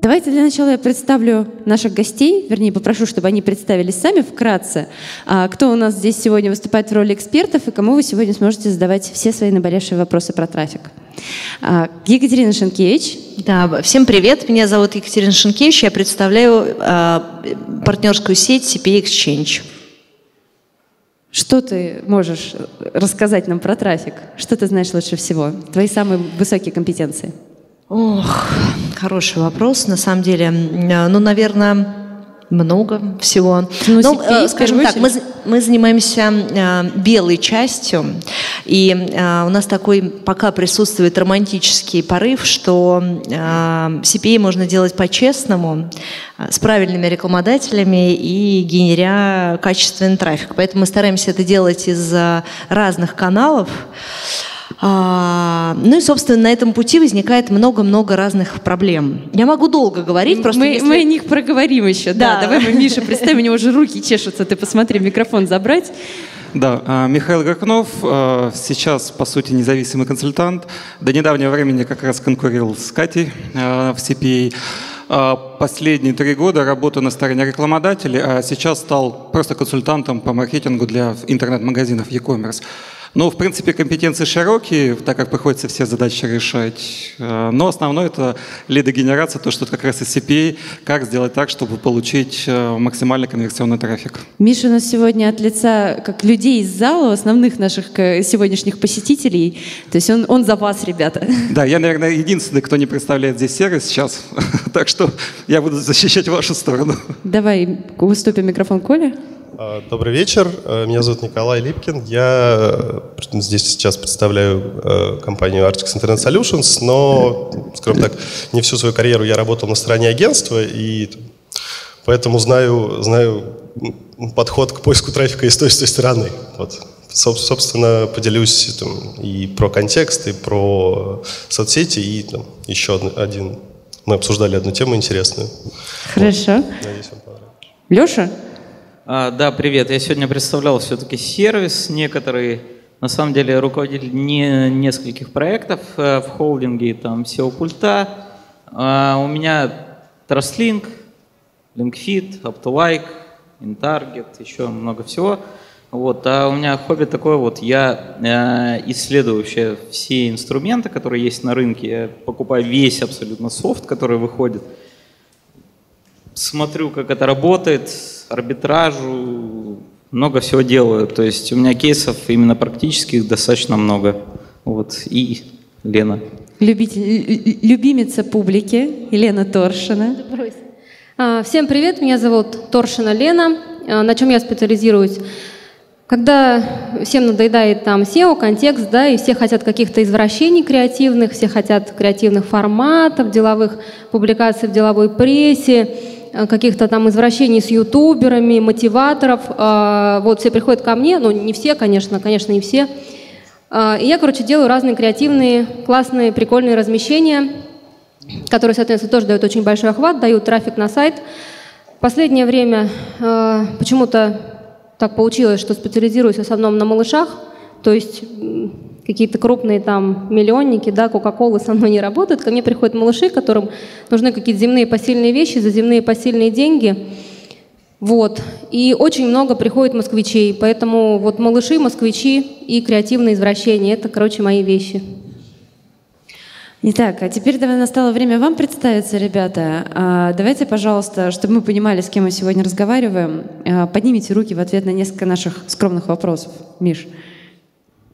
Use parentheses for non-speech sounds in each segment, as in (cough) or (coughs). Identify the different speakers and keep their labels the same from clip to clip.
Speaker 1: Давайте для начала я представлю наших гостей, вернее, попрошу, чтобы они представились сами вкратце. А, кто у нас здесь сегодня выступает в роли экспертов и кому вы сегодня сможете задавать все свои наболевшие вопросы про трафик. А, Екатерина Шенкевич.
Speaker 2: Да, всем привет. Меня зовут Екатерина Шенкевич. Я представляю а, партнерскую сеть CPA Exchange.
Speaker 1: Что ты можешь рассказать нам про трафик? Что ты знаешь лучше всего? Твои самые высокие компетенции?
Speaker 2: Ох, хороший вопрос, на самом деле. Ну, наверное, много всего.
Speaker 1: Ну, ну CPA,
Speaker 2: скажем так, мы, мы занимаемся э, белой частью, и э, у нас такой пока присутствует романтический порыв, что э, CPA можно делать по-честному, с правильными рекламодателями и генеря качественный трафик. Поэтому мы стараемся это делать из разных каналов. А, ну и, собственно, на этом пути возникает много-много разных проблем. Я могу долго говорить, просто
Speaker 1: мы,
Speaker 2: если...
Speaker 1: мы о них проговорим еще. Да. да, давай мы Миша представим, у него уже руки чешутся. Ты посмотри, микрофон забрать.
Speaker 3: Да, а, Михаил Горкнов, а, сейчас, по сути, независимый консультант. До недавнего времени как раз конкурировал с Катей в CPA. Последние три года работаю на стороне рекламодателей, а сейчас стал просто консультантом по маркетингу для интернет-магазинов e-commerce. Ну, в принципе, компетенции широкие, так как приходится все задачи решать. Э, но основное это лидогенерация, то, что как раз из CPA, как сделать так, чтобы получить э, максимальный конверсионный трафик.
Speaker 1: Миша у нас сегодня от лица как людей из зала, основных наших э, сегодняшних посетителей. То есть он, он за вас, ребята. (laughs)
Speaker 3: Да, я, наверное, единственный, кто не представляет здесь сервис сейчас. (laughs) так что я буду защищать вашу сторону.
Speaker 1: Давай, выступим микрофон Коля.
Speaker 4: А, добрый вечер, э, меня зовут Николай Липкин. Я э, здесь сейчас представляю э, компанию Arctic Internet Solutions, но, скажем так, не всю свою карьеру я работал на стороне агентства, и поэтому знаю, знаю подход к поиску трафика и с той, с той стороны. Вот. Собственно, поделюсь там, и про контекст, и про соцсети, и там, еще один. Мы обсуждали одну тему интересную.
Speaker 1: Хорошо. Вот. Надеюсь, вам понравится. Леша?
Speaker 5: А, да, привет. Я сегодня представлял все-таки сервис некоторый. На самом деле руководитель не нескольких проектов э, в холдинге, там SEO-пульта. А, у меня Trustlink, LinkFit, UpToLike, InTarget, еще много всего. Вот, а у меня хобби такое вот, я э, исследую вообще все инструменты, которые есть на рынке, я покупаю весь абсолютно софт, который выходит, смотрю, как это работает, арбитражу, много всего делаю. То есть у меня кейсов именно практических достаточно много. Вот. И Лена.
Speaker 1: Любитель, любимица публики Елена Торшина.
Speaker 6: А, всем привет, меня зовут Торшина Лена. А, на чем я специализируюсь? Когда всем надоедает там SEO, контекст, да, и все хотят каких-то извращений креативных, все хотят креативных форматов, деловых публикаций в деловой прессе, каких-то там извращений с ютуберами, мотиваторов. Э, вот все приходят ко мне, ну не все, конечно, конечно, не все. Э, и я, короче, делаю разные креативные, классные, прикольные размещения, которые, соответственно, тоже дают очень большой охват, дают трафик на сайт. Последнее время почему-то так получилось, что специализируюсь в основном на малышах, то есть какие-то крупные там миллионники, да, Кока-Колы со мной не работают. Ко мне приходят малыши, которым нужны какие-то земные посильные вещи за земные посильные деньги. Вот. И очень много приходит москвичей. Поэтому вот малыши, москвичи и креативные извращения – это, короче, мои вещи.
Speaker 1: Итак, а теперь давай настало время вам представиться, ребята. А, давайте, пожалуйста, чтобы мы понимали, с кем мы сегодня разговариваем, а, поднимите руки в ответ на несколько наших скромных вопросов. Миш.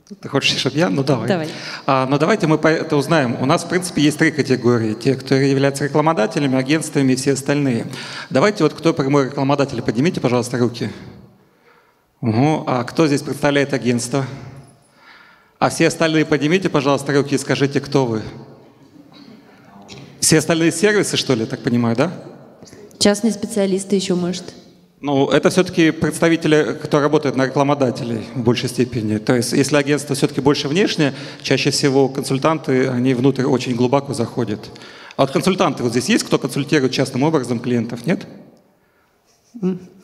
Speaker 3: Ты хочешь, чтобы я? Ну давай.
Speaker 1: Давай.
Speaker 3: А, ну давайте мы это узнаем. У нас, в принципе, есть три категории. Те, кто являются рекламодателями, агентствами и все остальные. Давайте вот кто прямой рекламодатель, поднимите, пожалуйста, руки. Угу. А кто здесь представляет агентство? А все остальные поднимите, пожалуйста, руки и скажите, кто вы. Все остальные сервисы, что ли, так понимаю, да?
Speaker 1: Частные специалисты еще, может.
Speaker 3: Ну, это все-таки представители, кто работает на рекламодателей в большей степени. То есть, если агентство все-таки больше внешнее, чаще всего консультанты, они внутрь очень глубоко заходят. А вот консультанты вот здесь есть, кто консультирует частным образом клиентов, нет?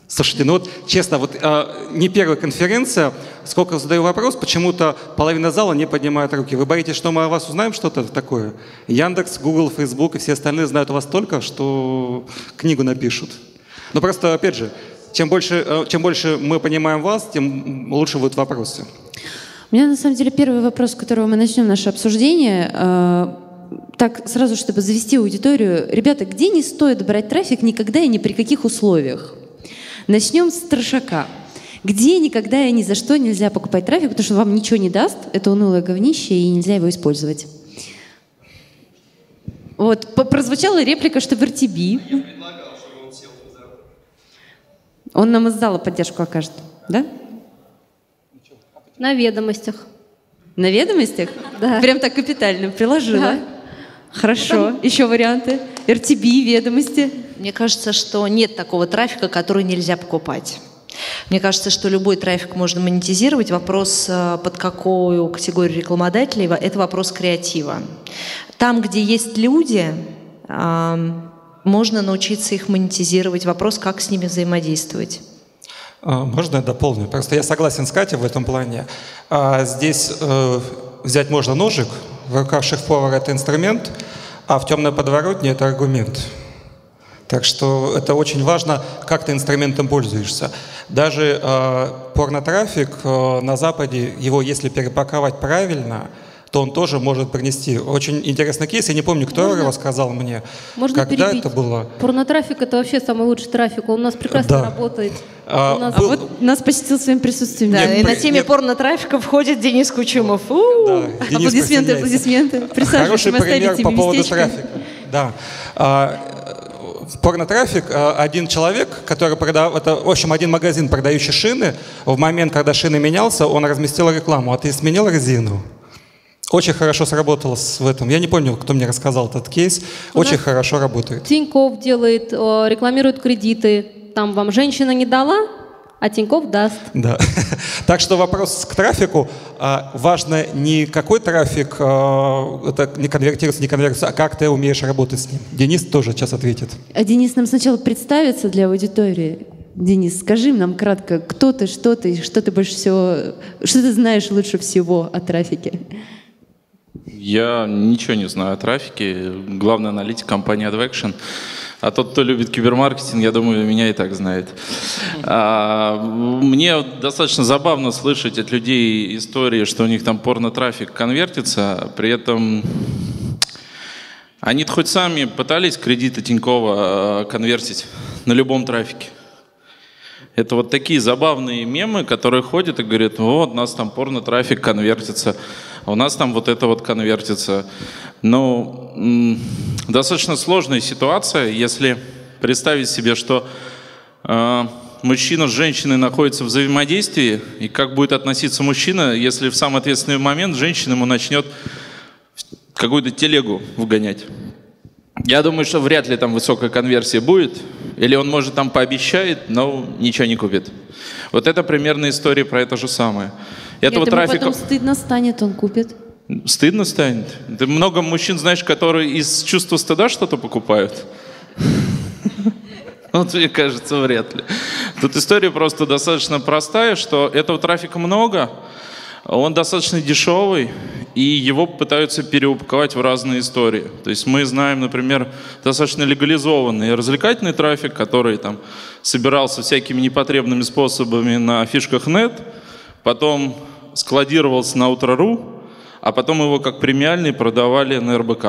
Speaker 3: Слушайте, ну вот честно, вот э, не первая конференция, сколько задаю вопрос, почему-то половина зала не поднимает руки. Вы боитесь, что мы о вас узнаем что-то такое? Яндекс, Google, Facebook и все остальные знают вас только, что книгу напишут. Но просто, опять же, чем больше, э, чем больше мы понимаем вас, тем лучше будут вопросы.
Speaker 1: У меня на самом деле первый вопрос, с которого мы начнем наше обсуждение. Э, так, сразу, чтобы завести аудиторию. Ребята, где не стоит брать трафик никогда и ни при каких условиях? Начнем с трошака. Где никогда и ни за что нельзя покупать трафик, потому что вам ничего не даст, это унылое говнище, и нельзя его использовать. Вот, прозвучала реплика, что в RTB. Он нам из зала поддержку окажет, да?
Speaker 6: На ведомостях.
Speaker 1: На ведомостях?
Speaker 6: Да.
Speaker 1: Прям так капитально приложила.
Speaker 6: Да.
Speaker 1: Хорошо. Еще варианты? RTB, ведомости?
Speaker 2: Мне кажется, что нет такого трафика, который нельзя покупать. Мне кажется, что любой трафик можно монетизировать. Вопрос, э, под какую категорию рекламодателей, это вопрос креатива. Там, где есть люди, можно научиться их монетизировать. Вопрос, как с ними взаимодействовать.
Speaker 3: А, можно я дополню? Просто я согласен с Катей в этом плане. А, здесь э, взять можно ножик, в руках шеф-повара это инструмент, а в темной подворотне это аргумент. Так что это очень важно, как ты инструментом пользуешься. Даже э, порнотрафик э, на Западе, его если перепаковать правильно – то он тоже может принести. Очень интересный кейс, я не помню, кто Можно? его сказал мне.
Speaker 6: Можно
Speaker 3: когда
Speaker 6: перебить.
Speaker 3: это было.
Speaker 6: Порнотрафик это вообще самый лучший трафик, он у нас прекрасно да. работает.
Speaker 1: А, нас... был... а вот нас посетил своим присутствием.
Speaker 2: Да, нет, и на теме нет. порнотрафика входит Денис Кучумов.
Speaker 1: Да, Денис аплодисменты, аплодисменты.
Speaker 3: Хороший пример по поводу трафика. Да. А, порнотрафик, а, один человек, который продал, это, в общем, один магазин, продающий шины, в момент, когда шины менялся, он разместил рекламу, а ты сменил резину? Очень хорошо сработало в этом. Я не помню, кто мне рассказал этот кейс. У Очень хорошо работает.
Speaker 6: Тиньков делает, рекламирует кредиты. Там вам женщина не дала, а Тиньков даст.
Speaker 3: Да. (laughs) Так что вопрос к трафику. А, важно не какой трафик, а, это не конвертируется, не конвертируется, а как ты умеешь работать с ним. Денис тоже сейчас ответит.
Speaker 1: А Денис нам сначала представится для аудитории. Денис, скажи нам кратко, кто ты, что ты, что ты больше всего, что ты знаешь лучше всего о трафике?
Speaker 7: Я ничего не знаю о трафике. Главный аналитик компании AdVaction. А тот, кто любит кибермаркетинг, я думаю, меня и так знает. А, мне достаточно забавно слышать от людей истории, что у них там порно-трафик конвертится, при этом они хоть сами пытались кредиты Тинькова а, конвертить на любом трафике. Это вот такие забавные мемы, которые ходят и говорят, вот, у нас там порно-трафик конвертится, а у нас там вот это вот конвертится. Ну, достаточно сложная ситуация, если представить себе, что э, мужчина с женщиной находится в взаимодействии, и как будет относиться мужчина, если в самый ответственный момент женщина ему начнет какую-то телегу вгонять. Я думаю, что вряд ли там высокая конверсия будет, или он, может, там пообещает, но ничего не купит. Вот это примерно история про это же самое.
Speaker 1: Этого трафика... потом стыдно станет, он купит.
Speaker 7: Стыдно станет? Ты много мужчин знаешь, которые из чувства стыда что-то покупают? (laughs) Вот мне кажется, вряд ли. Тут история просто достаточно простая, что этого трафика много, он достаточно дешевый, и его пытаются переупаковать в разные истории. То есть мы знаем, например, достаточно легализованный развлекательный трафик, который там собирался всякими непотребными способами на фишках нет, потом складировался на Утро.ру, а потом его как премиальный продавали на РБК.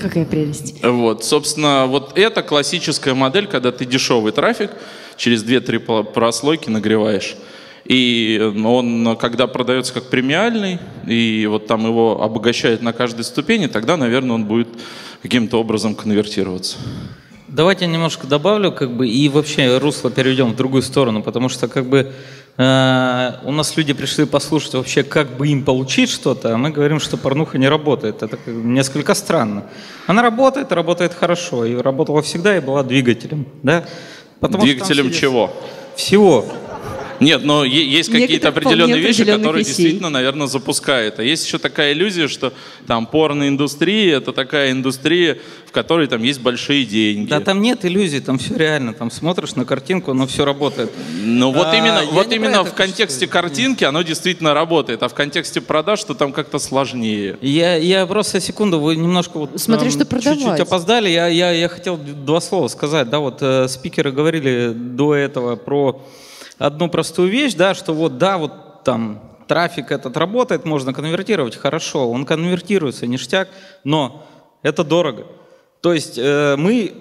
Speaker 1: Какая прелесть.
Speaker 7: Вот, собственно, вот это классическая модель, когда ты дешевый трафик через 2-3 прослойки нагреваешь. И он, когда продается как премиальный, и вот там его обогащают на каждой ступени, тогда, наверное, он будет каким-то образом конвертироваться.
Speaker 5: Давайте я немножко добавлю, как бы, и вообще русло перейдем в другую сторону, потому что, как бы, э, у нас люди пришли послушать вообще, как бы им получить что-то, а мы говорим, что порнуха не работает. Это несколько странно. Она работает, работает хорошо, и работала всегда, и была двигателем, да?
Speaker 7: Потому двигателем чего?
Speaker 5: Всего.
Speaker 7: Нет, но есть какие-то определенные вещи, которые
Speaker 1: вещей.
Speaker 7: действительно, наверное, запускает. А есть еще такая иллюзия, что там порноиндустрия — это такая индустрия, в которой там есть большие деньги.
Speaker 5: Да там нет иллюзий, там все реально. Там смотришь на картинку, но все работает.
Speaker 7: Ну вот
Speaker 5: А,
Speaker 7: именно, вот именно в контексте картинки оно действительно работает, а в контексте продаж, что там как-то сложнее.
Speaker 5: Я, я просто секунду, вы немножко вот
Speaker 1: Смотри, что продавать.
Speaker 5: чуть-чуть опоздали. Я, я, я хотел два слова сказать. Да, вот э, спикеры говорили до этого про одну простую вещь, да, что вот да, вот там трафик этот работает, можно конвертировать, хорошо, он конвертируется, ништяк, но это дорого. То есть э, мы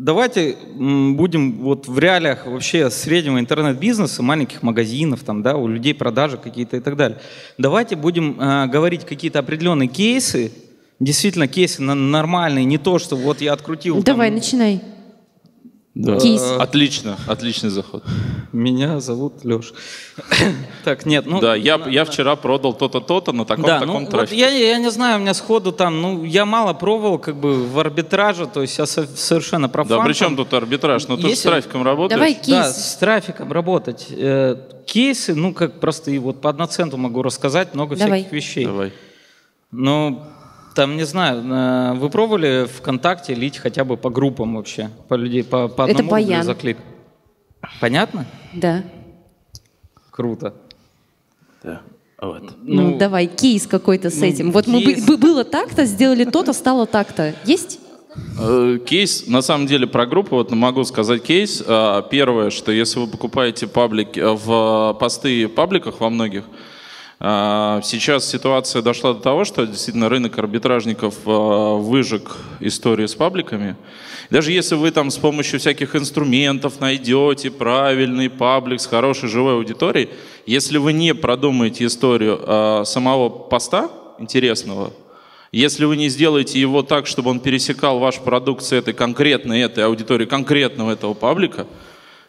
Speaker 5: давайте будем вот в реалиях вообще среднего интернет-бизнеса, маленьких магазинов, там, да, у людей продажи какие-то и так далее. Давайте будем э, говорить какие-то определенные кейсы, действительно кейсы нормальные, не то, что вот я открутил. там,
Speaker 1: Давай, начинай.
Speaker 7: Да.
Speaker 1: Кейс.
Speaker 7: Отлично, отличный заход.
Speaker 5: Меня зовут Леш. (coughs) так, нет, ну...
Speaker 7: да, я, я вчера продал то-то, то-то на таком,
Speaker 5: Да,
Speaker 7: таком
Speaker 5: ну, вот
Speaker 7: трафике.
Speaker 5: я, я не знаю, у меня сходу там, ну, я мало пробовал как бы в арбитраже, то есть я со- совершенно профан.
Speaker 7: Да, при чем тут арбитраж? Ну, ты же с
Speaker 5: Если-
Speaker 7: трафиком работаешь.
Speaker 1: Давай кейс.
Speaker 5: Да, с трафиком работать. Э, Кейсы, ну, как просто и вот по одноценту могу рассказать много
Speaker 1: Давай.
Speaker 5: всяких вещей.
Speaker 7: Давай.
Speaker 5: Ну, там, не знаю, э, вы пробовали ВКонтакте лить хотя бы по группам вообще? По людей, по, по
Speaker 1: Это
Speaker 5: одному рублю
Speaker 1: баян.
Speaker 5: за клик? Понятно?
Speaker 1: Да.
Speaker 5: Круто.
Speaker 7: Да. Вот.
Speaker 1: Ну, давай, кейс какой-то с
Speaker 5: ну,
Speaker 1: этим. Вот мы бы-
Speaker 5: кейс.
Speaker 1: бы- было так-то, сделали то-то, стало так-то. Есть?
Speaker 7: Э, Кейс, на самом деле, про группу, вот могу сказать кейс. А, Первое, что если вы покупаете паблик э, в посты в пабликах во многих, сейчас ситуация дошла до того, что действительно рынок арбитражников а, выжег историю с пабликами. Даже если вы там с помощью всяких инструментов найдете правильный паблик с хорошей живой аудиторией, если вы не продумаете историю а, самого поста интересного, если вы не сделаете его так, чтобы он пересекал ваш продукт с этой конкретной этой аудиторией, конкретного этого паблика,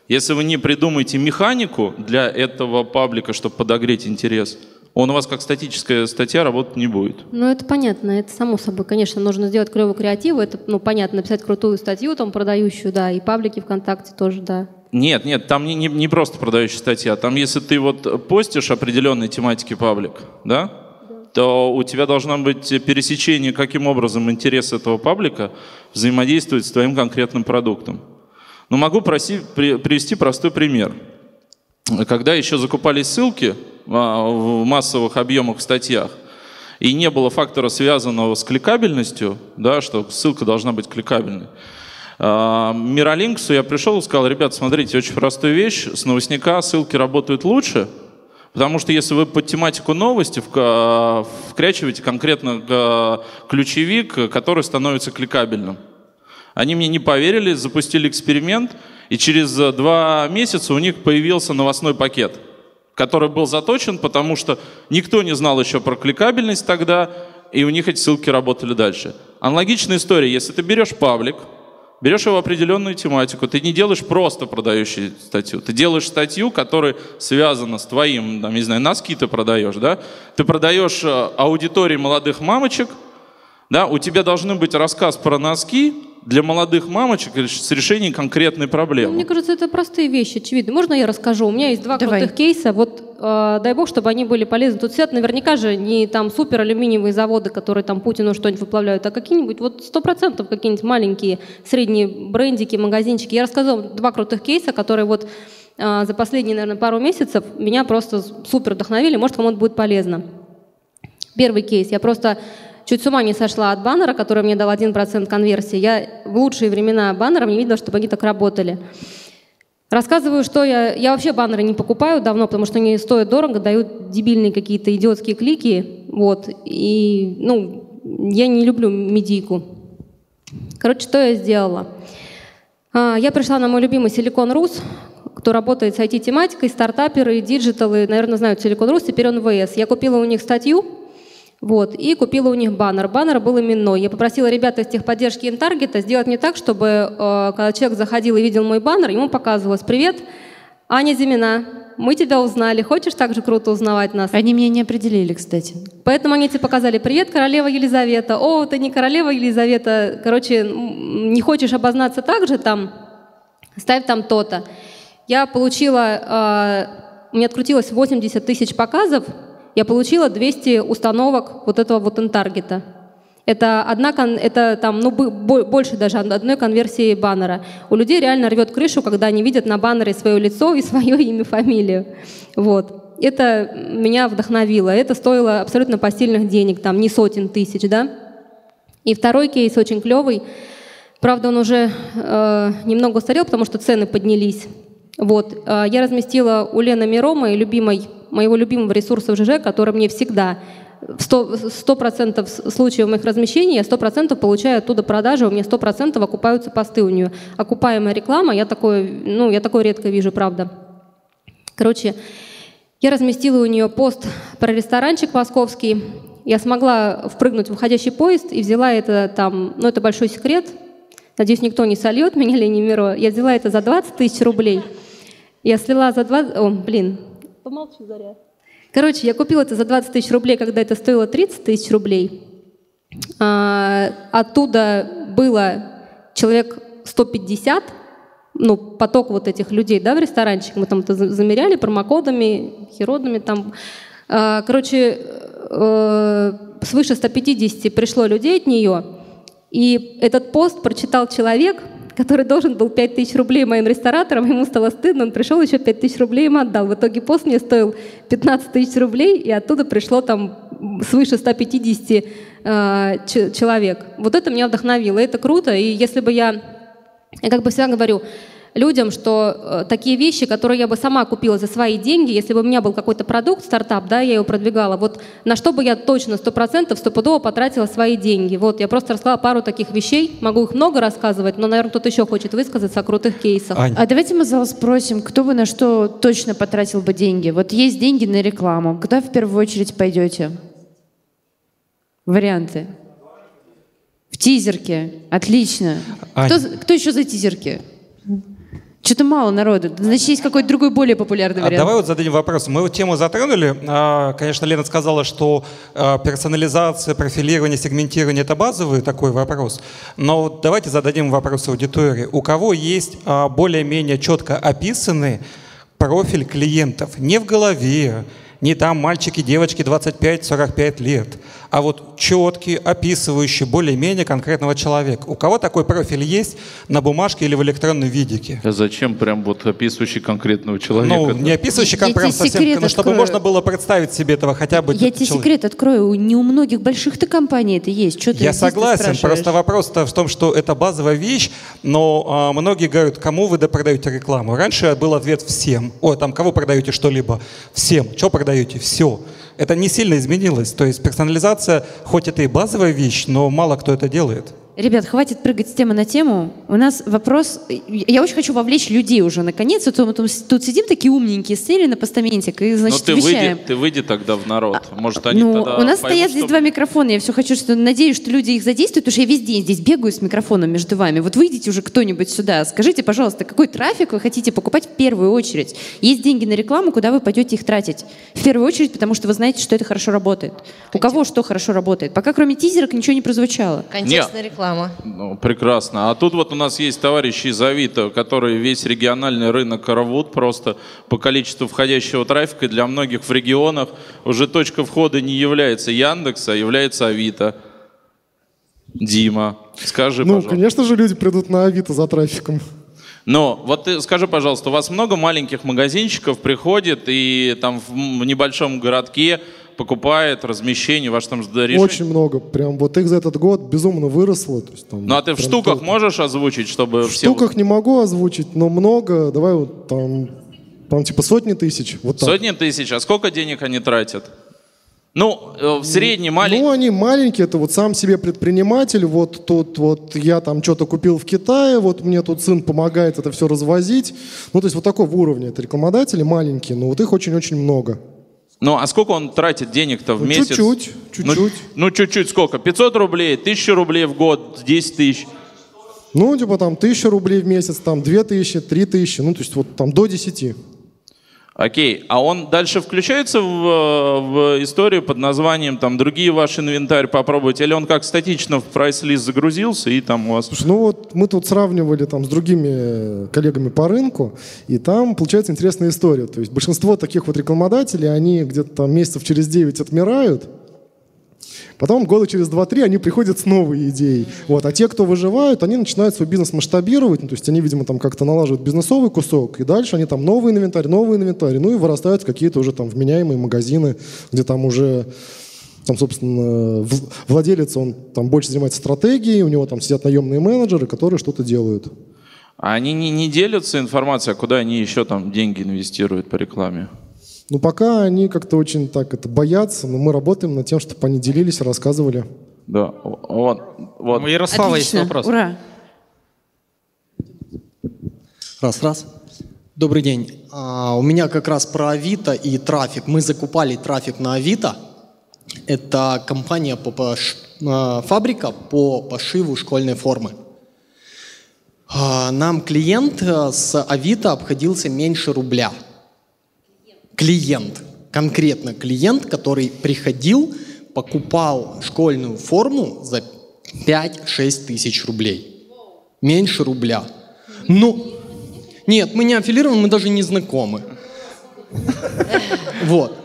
Speaker 7: если вы не придумаете механику для этого паблика, чтобы подогреть интерес, он у вас как статическая статья работать не будет.
Speaker 6: Ну, это понятно, это само собой. Конечно, нужно сделать клевую креативу, это, ну, понятно, написать крутую статью там продающую, да, и паблики ВКонтакте тоже, да.
Speaker 7: Нет, нет, там не, не, не просто продающая статья, там если ты вот постишь определенной тематики паблик, да, то у тебя должно быть пересечение, каким образом интерес этого паблика взаимодействует с твоим конкретным продуктом. Но могу проси- при- привести простой пример. Когда еще закупались ссылки в массовых объемах в статьях, и не было фактора, связанного с кликабельностью, да, что ссылка должна быть кликабельной, а, Миролинксу я пришел и сказал, ребят, смотрите, очень простую вещь, с новостника ссылки работают лучше, потому что если вы под тематику новости вка- вкрячиваете конкретно ключевик, который становится кликабельным. Они мне не поверили, запустили эксперимент, и через два месяца у них появился новостной пакет, который был заточен, потому что никто не знал еще про кликабельность тогда, и у них эти ссылки работали дальше. Аналогичная история, если ты берешь паблик, берешь его определенную тематику, ты не делаешь просто продающую статью, ты делаешь статью, которая связана с твоим, там, не знаю, носки ты продаешь, да? Ты продаешь э, аудитории молодых мамочек, да, у тебя должны быть рассказ про носки для молодых мамочек с решением конкретной
Speaker 6: Ну,
Speaker 7: проблемы.
Speaker 6: мне кажется, это простые вещи, очевидно. Можно я расскажу? У меня есть два
Speaker 1: Давай.
Speaker 6: крутых кейса. Вот э, дай бог, чтобы они были полезны. Тут сидят наверняка же не там супер алюминиевые заводы, которые там Путину что-нибудь выплавляют, а какие-нибудь вот сто процентов какие-нибудь маленькие средние брендики, магазинчики. Я рассказала два крутых кейса, которые вот э, за последние, наверное, пару месяцев меня просто супер вдохновили. Может, кому-то будет полезно. Первый кейс. Я просто чуть с ума не сошла от баннера, который мне дал 1% конверсии. Я в лучшие времена баннером не видела, чтобы они так работали. Рассказываю, что я... Я вообще баннеры не покупаю давно, потому что они стоят дорого, дают дебильные какие-то идиотские клики. Вот. И, ну, я не люблю медийку. Короче, что я сделала? А, Я пришла на мой любимый Silicon Rus, кто работает с IT-тематикой, стартаперы, диджиталы, наверное, знают Silicon Rus, теперь он VC. Я купила у них статью, вот, и купила у них баннер. Баннер был именной. Я попросила ребят из техподдержки Интаргета сделать мне так, чтобы, э, когда человек заходил и видел мой баннер, ему показывалось «Привет, Аня Зимина, мы тебя узнали, хочешь так же круто узнавать нас?»
Speaker 1: Они меня не определили, кстати.
Speaker 6: Поэтому они тебе показали «Привет, королева Елизавета». «О, ты не королева Елизавета». Короче, не хочешь обознаться так же там? Ставь там то-то. Я получила у меня открутилось 80 тысяч показов, я получила 200 установок вот этого вот интаргета. Это, одна, это там, ну, больше даже одной конверсии баннера. У людей реально рвет крышу, когда они видят на баннере свое лицо и (laughs) свое имя, фамилию. Вот. Это меня вдохновило. Это стоило абсолютно посильных денег, там не сотен тысяч, да. И второй кейс очень клевый. Правда, он уже э, немного устарел, потому что цены поднялись. Вот. Э, я разместила у Лены Мирома, любимой, моего любимого ресурса в ЖЖ, который мне всегда в 100%, 100 случаев моих размещений я 100% получаю оттуда продажи, у меня 100% окупаются посты у нее. Окупаемая реклама, я такое, ну, я такое редко вижу, правда. Короче, я разместила у нее пост про ресторанчик московский. Я смогла впрыгнуть в уходящий поезд и взяла это там, ну это большой секрет, надеюсь, никто не сольет меня, Лени Миро. Я взяла это за 20 тысяч рублей. Я слила за 20... О, блин. Помолчи, Заря. Короче, я купила это за 20 тысяч рублей, когда это стоило 30 тысяч рублей. А, оттуда было человек 150, ну, поток вот этих людей, да, в ресторанчик. Мы там это замеряли промокодами, херодами там. А, короче, э, свыше 150 пришло людей от нее. И этот пост прочитал человек, который должен был 5 тысяч рублей моим рестораторам, ему стало стыдно, он пришел, еще 5 тысяч рублей им отдал. В итоге пост мне стоил 15 тысяч рублей, и оттуда пришло там свыше 150 э, человек. Вот это меня вдохновило, это круто, и если бы я, я как бы всегда говорю, людям, что э, такие вещи, которые я бы сама купила за свои деньги, если бы у меня был какой-то продукт, стартап, да, я его продвигала, вот на что бы я точно, сто процентов, стопудово потратила свои деньги. Вот, я просто рассказала пару таких вещей, могу их много рассказывать, но, наверное, кто-то еще хочет высказаться о крутых кейсах.
Speaker 1: Ань. А давайте мы зал спросим, кто бы на что точно потратил бы деньги? Вот есть деньги на рекламу, куда в первую очередь пойдете? Варианты. В тизерке. Отлично. Кто, кто еще за тизерки? Что-то мало народу. Значит, есть какой-то другой более популярный а вариант.
Speaker 3: А давай вот зададим вопрос. Мы вот тему затронули. А, конечно, Лена сказала, что а, персонализация, профилирование, сегментирование – это базовый такой вопрос. Но вот давайте зададим вопрос аудитории. У кого есть более-менее четко описанный профиль клиентов? Не в голове, не там мальчики, девочки 25-45 лет – а вот четкий, описывающий более-менее конкретного человека. У кого такой профиль есть на бумажке или в электронном видике?
Speaker 7: А зачем прям вот описывающий конкретного человека?
Speaker 3: Ну, не описывающий я прям совсем, но чтобы можно было представить себе этого хотя бы
Speaker 1: Я тебе человек. секрет открою, не у многих больших-то компаний это есть. Что ты
Speaker 3: я согласен, просто вопрос-то в том, что это базовая вещь, но а, многие говорят, кому вы продаете рекламу? Раньше был ответ всем. О, там, кого продаете что-либо? Всем. Что продаете? Все. Это не сильно изменилось. То есть персонализация, хоть это и базовая вещь, но мало кто это делает.
Speaker 1: Ребят, хватит прыгать с темы на тему. У нас вопрос... Я очень хочу вовлечь людей уже наконец. А то мы тут сидим такие умненькие, сели на постаментик и, значит,
Speaker 7: ну, ты вещаем. Выйди, ты выйди тогда в народ. Может, они ну, тогда
Speaker 1: У нас поймут, стоят здесь два микрофона. Я все хочу, что надеюсь, что люди их задействуют, потому что я весь день здесь бегаю с микрофоном между вами. Вот выйдите уже кто-нибудь сюда. Скажите, пожалуйста, какой трафик вы хотите покупать в первую очередь? Есть деньги на рекламу, куда вы пойдете их тратить? В первую очередь, потому что вы знаете, что это хорошо работает. У кого что хорошо работает? Пока кроме тизерок ничего не прозвучало.
Speaker 2: Контекстная реклама реклама.
Speaker 7: Ну, прекрасно. А тут вот у нас есть товарищи из Авито, которые весь региональный рынок рвут просто по количеству входящего трафика. Для многих в регионах уже точка входа не является Яндекс, а является Авито. Дима, скажи,
Speaker 8: Ну,
Speaker 7: пожалуйста.
Speaker 8: конечно же, люди придут на Авито за трафиком.
Speaker 7: Но вот ты скажи, пожалуйста, у вас много маленьких магазинчиков приходит и там в небольшом городке покупает размещение, ваш там решение?
Speaker 8: Очень много. Прям вот их за этот год безумно выросло. То есть, там,
Speaker 7: ну а ты в штуках то... можешь озвучить, чтобы
Speaker 8: В все... штуках не могу озвучить, но много. Давай вот там, там типа сотни тысяч. Вот так.
Speaker 7: Сотни тысяч. А сколько денег они тратят? Ну, э, в среднем маленькие.
Speaker 8: Ну, они маленькие, это вот сам себе предприниматель, вот тут вот я там что-то купил в Китае, вот мне тут сын помогает это все развозить. Ну, то есть вот такого уровня это рекламодатели маленькие, но вот их очень-очень много.
Speaker 7: Ну, а сколько он тратит денег-то в
Speaker 8: ну,
Speaker 7: месяц?
Speaker 8: Чуть-чуть, чуть-чуть.
Speaker 7: Ну, ну, чуть-чуть сколько? 500 рублей, 1000 рублей в год, 10 тысяч?
Speaker 8: Ну, типа там 1000 рублей в месяц, там 2000, 3000, ну, то есть вот там до 10.
Speaker 7: Окей, а он дальше включается в, в историю под названием там другие ваш инвентарь попробовать, или он как статично в прайс-лист загрузился и там у вас...
Speaker 8: Слушай, ну вот мы тут сравнивали там с другими коллегами по рынку, и там получается интересная история. То есть большинство таких вот рекламодателей, они где-то там месяцев через 9 отмирают, Потом года через 2-3 они приходят с новой идеей. Вот. А те, кто выживают, они начинают свой бизнес масштабировать. Ну, то есть они, видимо, там как-то налаживают бизнесовый кусок, и дальше они там новый инвентарь, новый инвентарь, ну и вырастают какие-то уже там вменяемые магазины, где там уже там, собственно, владелец, он там больше занимается стратегией, у него там сидят наемные менеджеры, которые что-то делают.
Speaker 7: А они не, не делятся информацией, а куда они еще там деньги инвестируют по рекламе?
Speaker 8: Ну, пока они как-то очень так это боятся, но мы работаем над тем, чтобы они делились, рассказывали.
Speaker 7: Да, вот. вот.
Speaker 5: У Ярослава Отлично. есть вопрос.
Speaker 1: Ура!
Speaker 9: Раз, раз. Добрый день. А, у меня как раз про Авито и трафик. Мы закупали трафик на Авито. Это компания по пош... А, фабрика по пошиву школьной формы. А, нам клиент э, с Авито обходился меньше рубля – клиент, конкретно клиент, который приходил, покупал школьную форму за 5-6 тысяч рублей. Меньше рубля. Ну, нет, мы не аффилированы, мы даже не знакомы. (laughs) Вот.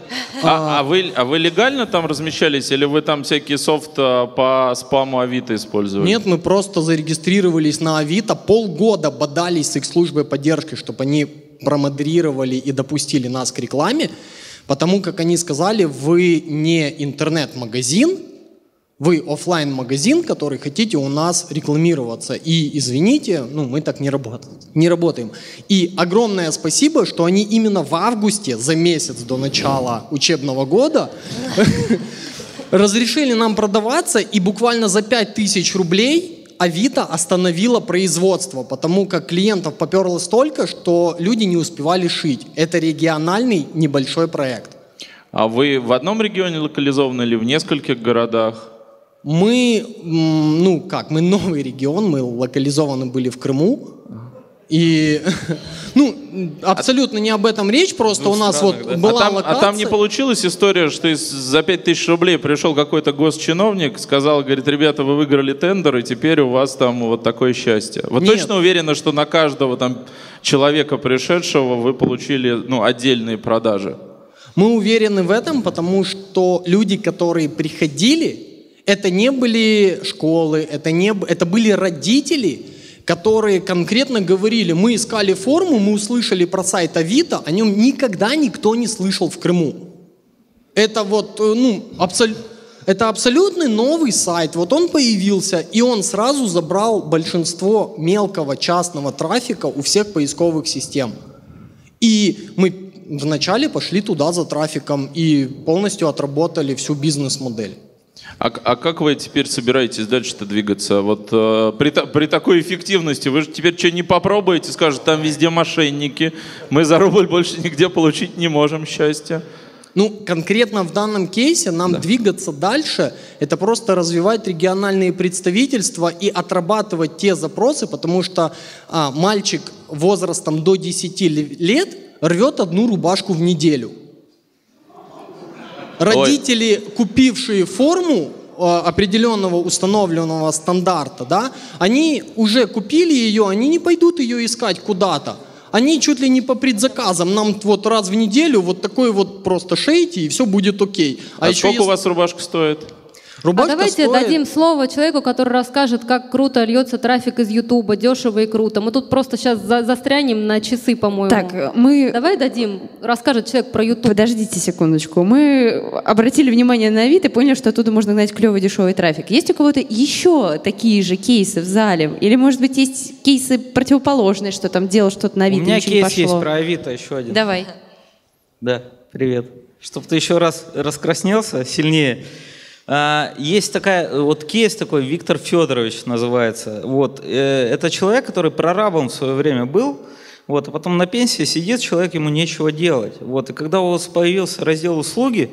Speaker 7: А, а, вы, а вы легально там размещались или вы там всякие софт а, по спаму Авито использовали?
Speaker 9: Нет, мы просто зарегистрировались на Авито, полгода бодались с их службой поддержки, чтобы они промодрировали и допустили нас к рекламе, потому как они сказали, вы не интернет-магазин, вы офлайн магазин который хотите у нас рекламироваться. И извините, ну мы так не работаем. Не работаем. И огромное спасибо, что они именно в августе, за месяц до начала учебного года, (laughs) разрешили нам продаваться, и буквально за 5000 рублей Авито остановила производство, потому как клиентов поперло столько, что люди не успевали шить. Это региональный небольшой проект.
Speaker 7: А вы в одном регионе локализованы или в нескольких городах?
Speaker 9: Мы, ну как, мы новый регион, мы локализованы были в Крыму. И, (laughs) ну, абсолютно не об этом речь, просто у нас вот
Speaker 7: да.
Speaker 9: была
Speaker 7: а там,
Speaker 9: локация.
Speaker 7: А там не получилась история, что из, за 5000 рублей пришел какой-то госчиновник, сказал, говорит, ребята, вы выиграли тендер, и теперь у вас там вот такое счастье. Вы Нет. точно уверены, что на каждого там человека пришедшего вы получили, ну, отдельные продажи?
Speaker 9: Мы уверены в этом, потому что люди, которые приходили, это не были школы, это, не, это были родители, которые конкретно говорили, мы искали форму, мы услышали про сайт Авито, о нем никогда никто не слышал в Крыму. Это вот, э, ну, абсолютно... Это абсолютный новый сайт. Вот он появился, и он сразу забрал большинство мелкого частного трафика у всех поисковых систем. И мы вначале пошли туда за трафиком и полностью отработали всю бизнес-модель.
Speaker 7: А, а как вы теперь собираетесь дальше-то двигаться? Вот э, при, при такой эффективности вы же теперь что не попробуете, скажут, там везде мошенники, мы за рубль больше нигде получить не можем счастья.
Speaker 9: Ну, конкретно в данном кейсе нам да. двигаться дальше, это просто развивать региональные представительства и отрабатывать те запросы, потому что а, мальчик возрастом до 10 лет рвет одну рубашку в неделю. Родители, Ой. купившие форму э, определенного установленного стандарта, да, они уже купили ее, они не пойдут ее искать куда-то. Они чуть ли не по предзаказам. Нам вот раз в неделю вот такой вот просто шейте, и все будет окей.
Speaker 7: А, а сколько если... у вас рубашка стоит?
Speaker 6: Рубашка а давайте стоит... дадим слово человеку, который расскажет, как круто льется трафик из Ютуба, дешево и круто. Мы тут просто сейчас за застрянем на часы, по-моему.
Speaker 1: Так, мы...
Speaker 6: Давай дадим, расскажет человек про Ютуб.
Speaker 1: Подождите секундочку. Мы обратили внимание на вид и поняли, что оттуда можно гнать клевый дешевый трафик. Есть у кого-то еще такие же кейсы в зале? Или, может быть, есть кейсы противоположные, что там делал что-то на Авито,
Speaker 5: У меня кейс пошло? есть про Авито, еще один.
Speaker 1: Давай.
Speaker 5: Да, привет. Чтобы ты еще раз раскраснелся сильнее. А, есть такая, вот кейс такой, Виктор Федорович называется. Вот, э, это человек, который прорабом в свое время был, вот, а потом на пенсии сидит человек, ему нечего делать. Вот, и когда у вас появился раздел услуги,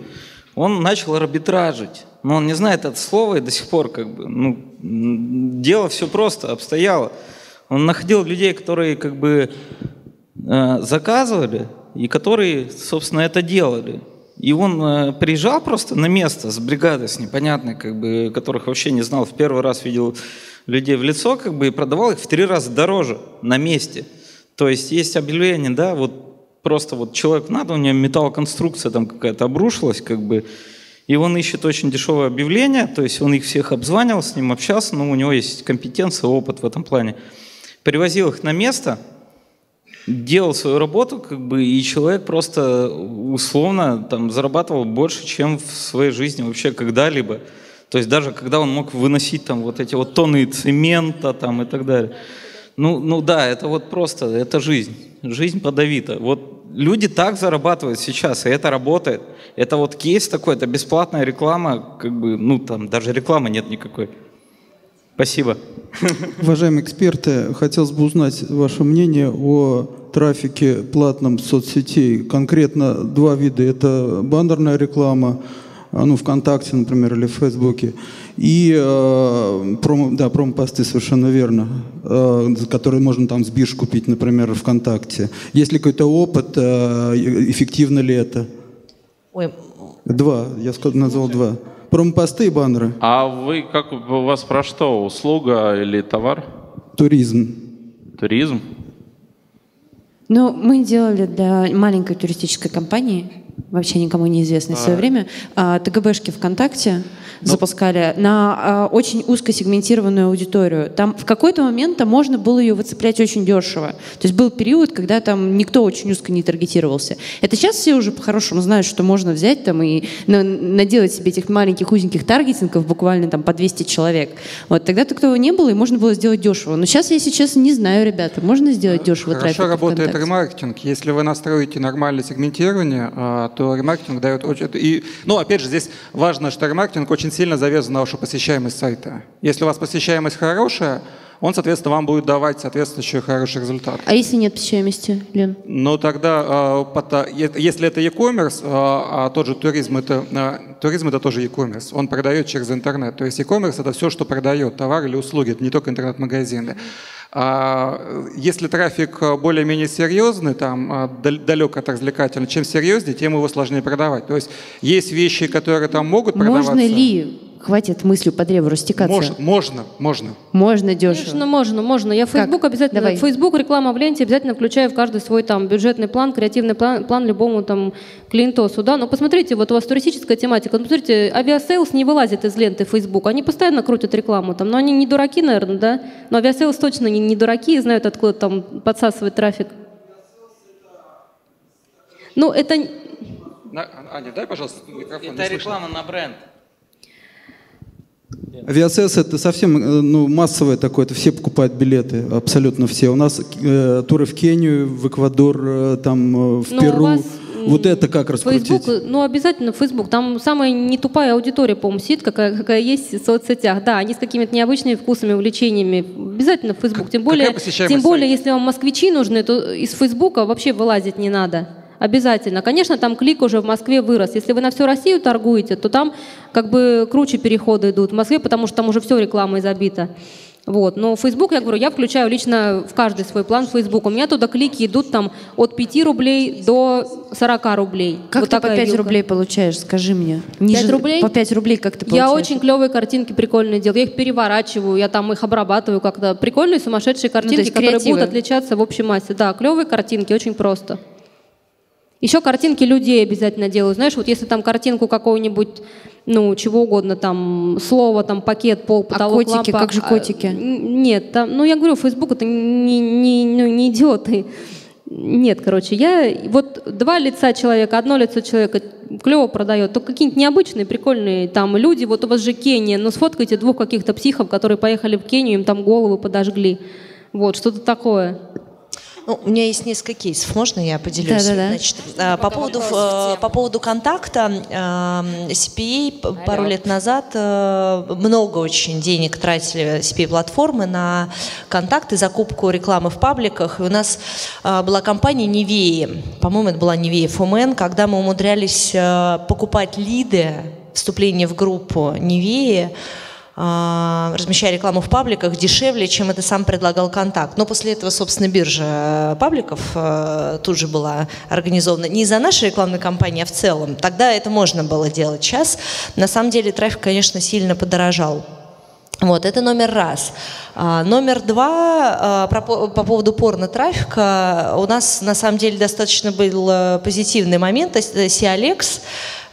Speaker 5: он начал арбитражить. Но он не знает это слово и до сих пор как бы, ну, дело все просто обстояло. Он находил людей, которые как бы э, заказывали, и которые, собственно, это делали. И он э, приезжал просто на место с бригадой, с непонятной, как бы, которых вообще не знал, в первый раз видел людей в лицо, как бы, и продавал их в три раза дороже на месте. То есть есть объявление, да, вот просто вот человек надо, у него металлоконструкция там какая-то обрушилась, как бы, и он ищет очень дешевое объявление, то есть он их всех обзванивал, с ним общался, но у него есть компетенция, опыт в этом плане. Привозил их на место, делал свою работу, как бы, и человек просто условно там зарабатывал больше, чем в своей жизни вообще когда-либо. То есть даже когда он мог выносить там вот эти вот тонны цемента там и так далее. Ну, ну да, это вот просто, это жизнь. Жизнь подавита. Вот люди так зарабатывают сейчас, и это работает. Это вот кейс такой, это бесплатная реклама, как бы, ну там даже рекламы нет никакой. Спасибо.
Speaker 10: Уважаемые эксперты, хотелось бы узнать ваше мнение о трафике платном соцсетей. Конкретно два вида. Это баннерная реклама, а, ну, ВКонтакте, например, или в Фейсбуке. И э, промо, да, промо-посты, совершенно верно, э, которые можно там с купить, например, ВКонтакте. Есть ли какой-то опыт, э, эффективно ли это?
Speaker 2: Ой.
Speaker 10: Два, я назвал два. Промпосты и баннеры.
Speaker 7: А вы, как у вас про что? Услуга или товар?
Speaker 10: Туризм.
Speaker 7: Туризм?
Speaker 1: Ну, мы делали для маленькой туристической компании, вообще никому неизвестной а... в свое время, а, ТГБшки ВКонтакте, но... запускали на э, очень узкосегментированную аудиторию. Там в какой-то момент там можно было ее выцеплять очень дешево. То есть был период, когда там никто очень узко не таргетировался. Это сейчас все уже по-хорошему знают, что можно взять там и на, наделать себе этих маленьких узеньких таргетингов буквально там по 200 человек. Вот тогда такого не было, и можно было сделать дешево. Но сейчас я сейчас не знаю, ребята, можно сделать дешево
Speaker 3: Хорошо работает ремаркетинг. Если вы настроите нормальное сегментирование, а, то ремаркетинг дает очень... И, ну, опять же, здесь важно, что ремаркетинг очень сильно завязан на вашу посещаемость сайта. Если у вас посещаемость хорошая, он, соответственно, вам будет давать соответствующий хороший результат.
Speaker 1: А если нет посещаемости, Лен?
Speaker 3: Ну, тогда, э, если это e-commerce, э, а тот же туризм это, туризм это тоже e-commerce, он продает через интернет. То есть e-commerce это все, что продает, товар или услуги, это не только интернет-магазины. А если трафик более-менее серьезный, там, далек от развлекательного, чем серьезнее, тем его сложнее продавать. То есть есть вещи, которые там могут продаваться.
Speaker 1: Можно ли Хватит мыслью по древу растекаться.
Speaker 3: Можно, можно, можно.
Speaker 1: Можно дешево.
Speaker 6: Конечно, можно, можно. Я Facebook как? обязательно, Давай. Facebook реклама в ленте обязательно включаю в каждый свой там бюджетный план, креативный план, план любому там клиентосу, да. Но посмотрите, вот у вас туристическая тематика, ну, посмотрите, Aviasales не вылазит из ленты Facebook, они постоянно крутят рекламу там, но они не дураки, наверное, да. Но Aviasales точно не, не дураки и знают, откуда там подсасывать трафик. Ну, это...
Speaker 3: Аня, дай, пожалуйста, микрофон.
Speaker 5: Это реклама на бренд.
Speaker 10: Aviasales это совсем э, ну, массовое такое, это все покупают билеты, абсолютно все. У нас э, туры в Кению, в Эквадор, э, там э, в Но ну, Перу. Вот это как раскрутить?
Speaker 6: Facebook, ну, обязательно Facebook. Там самая не тупая аудитория, по-моему, сидит, какая, какая есть в соцсетях. Да, они с какими-то необычными вкусами, увлечениями. Обязательно в Facebook. Тем более, тем более если вам москвичи нужны, то из Facebook вообще вылазить не надо. Обязательно. Конечно, там клик уже в Москве вырос. Если вы на всю Россию торгуете, то там как бы круче переходы идут в Москве, потому что там уже все рекламой забито. Вот. Но Facebook, я говорю, я включаю лично в каждый свой план Facebook. У меня туда клики идут там от 5 рублей до 40 рублей.
Speaker 1: Как вот ты по 5 вилка. рублей получаешь, скажи мне?
Speaker 6: Ниже, 5 рублей?
Speaker 1: По 5 рублей как ты получаешь?
Speaker 6: Я очень клевые картинки прикольные делаю. Я их переворачиваю, я там их обрабатываю как-то. Прикольные, сумасшедшие картинки, ну, которые будут отличаться в общей массе. Да, клевые картинки, очень просто. Еще картинки людей обязательно делаю. Знаешь, вот если там картинку какого-нибудь, ну, чего угодно, там, слово, там, пакет, пол, а потолок,
Speaker 1: а котики,
Speaker 6: лампа.
Speaker 1: как же котики? А,
Speaker 6: нет, там, ну, я говорю, Facebook это не, не, ну, не идиоты. Нет, короче, я вот два лица человека, одно лицо человека клево продает, то какие-нибудь необычные, прикольные там люди, вот у вас же Кения, ну сфоткайте двух каких-то психов, которые поехали в Кению, им там головы подожгли. Вот, что-то такое.
Speaker 2: Ну, у меня есть несколько кейсов, можно я поделюсь?
Speaker 1: Да, да, да.
Speaker 2: Значит, а, по, поводу, э, по поводу контакта, CPA эм, пару лет назад э, много очень денег тратили CPA-платформы на контакт и закупку рекламы в пабликах. И у нас э, была компания Невеи, по-моему, это была Невея ФМН, когда мы умудрялись покупать лиды, вступление в группу Невеи, размещая рекламу в пабликах дешевле, чем это сам предлагал контакт. Но после этого, собственно, биржа пабликов э, тут же была организована не из-за нашей рекламной кампании, а в целом. Тогда это можно было делать. Сейчас, на самом деле, трафик, конечно, сильно подорожал. Вот, это номер раз. А, номер два, а, про, по поводу порно-трафика, у нас на самом деле достаточно был э, позитивный момент. Сиалекс,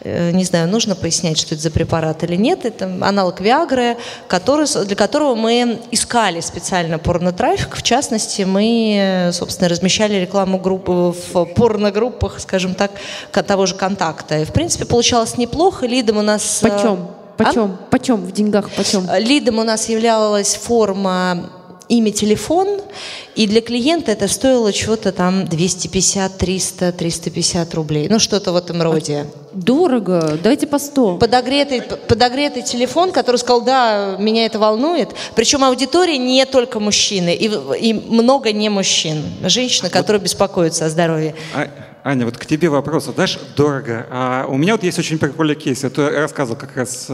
Speaker 2: э, не знаю, нужно пояснять, что это за препарат или нет, это аналог Виагры, который, для которого мы искали специально порно-трафик. В частности, мы, собственно, размещали рекламу групп, в порно-группах, скажем так, того же контакта. И, в принципе, получалось неплохо. Лидом у нас...
Speaker 1: Э, Почем? Почем? А? Почем в деньгах? Почем?
Speaker 2: Лидом у нас являлась форма имя, телефон, и для клиента это стоило чего-то там 250, 300, 350 рублей. Ну, что-то в этом роде.
Speaker 1: Дорого. Давайте по 100.
Speaker 2: Подогретый, подогретый телефон, который сказал, да, меня это волнует. Причем аудитория не только мужчины, и, и много не мужчин. Женщины, которые вот. беспокоятся о здоровье.
Speaker 3: А... Аня, вот к тебе вопрос. Знаешь, дорого. А у меня вот есть очень прикольный кейс. Я рассказывал как раз...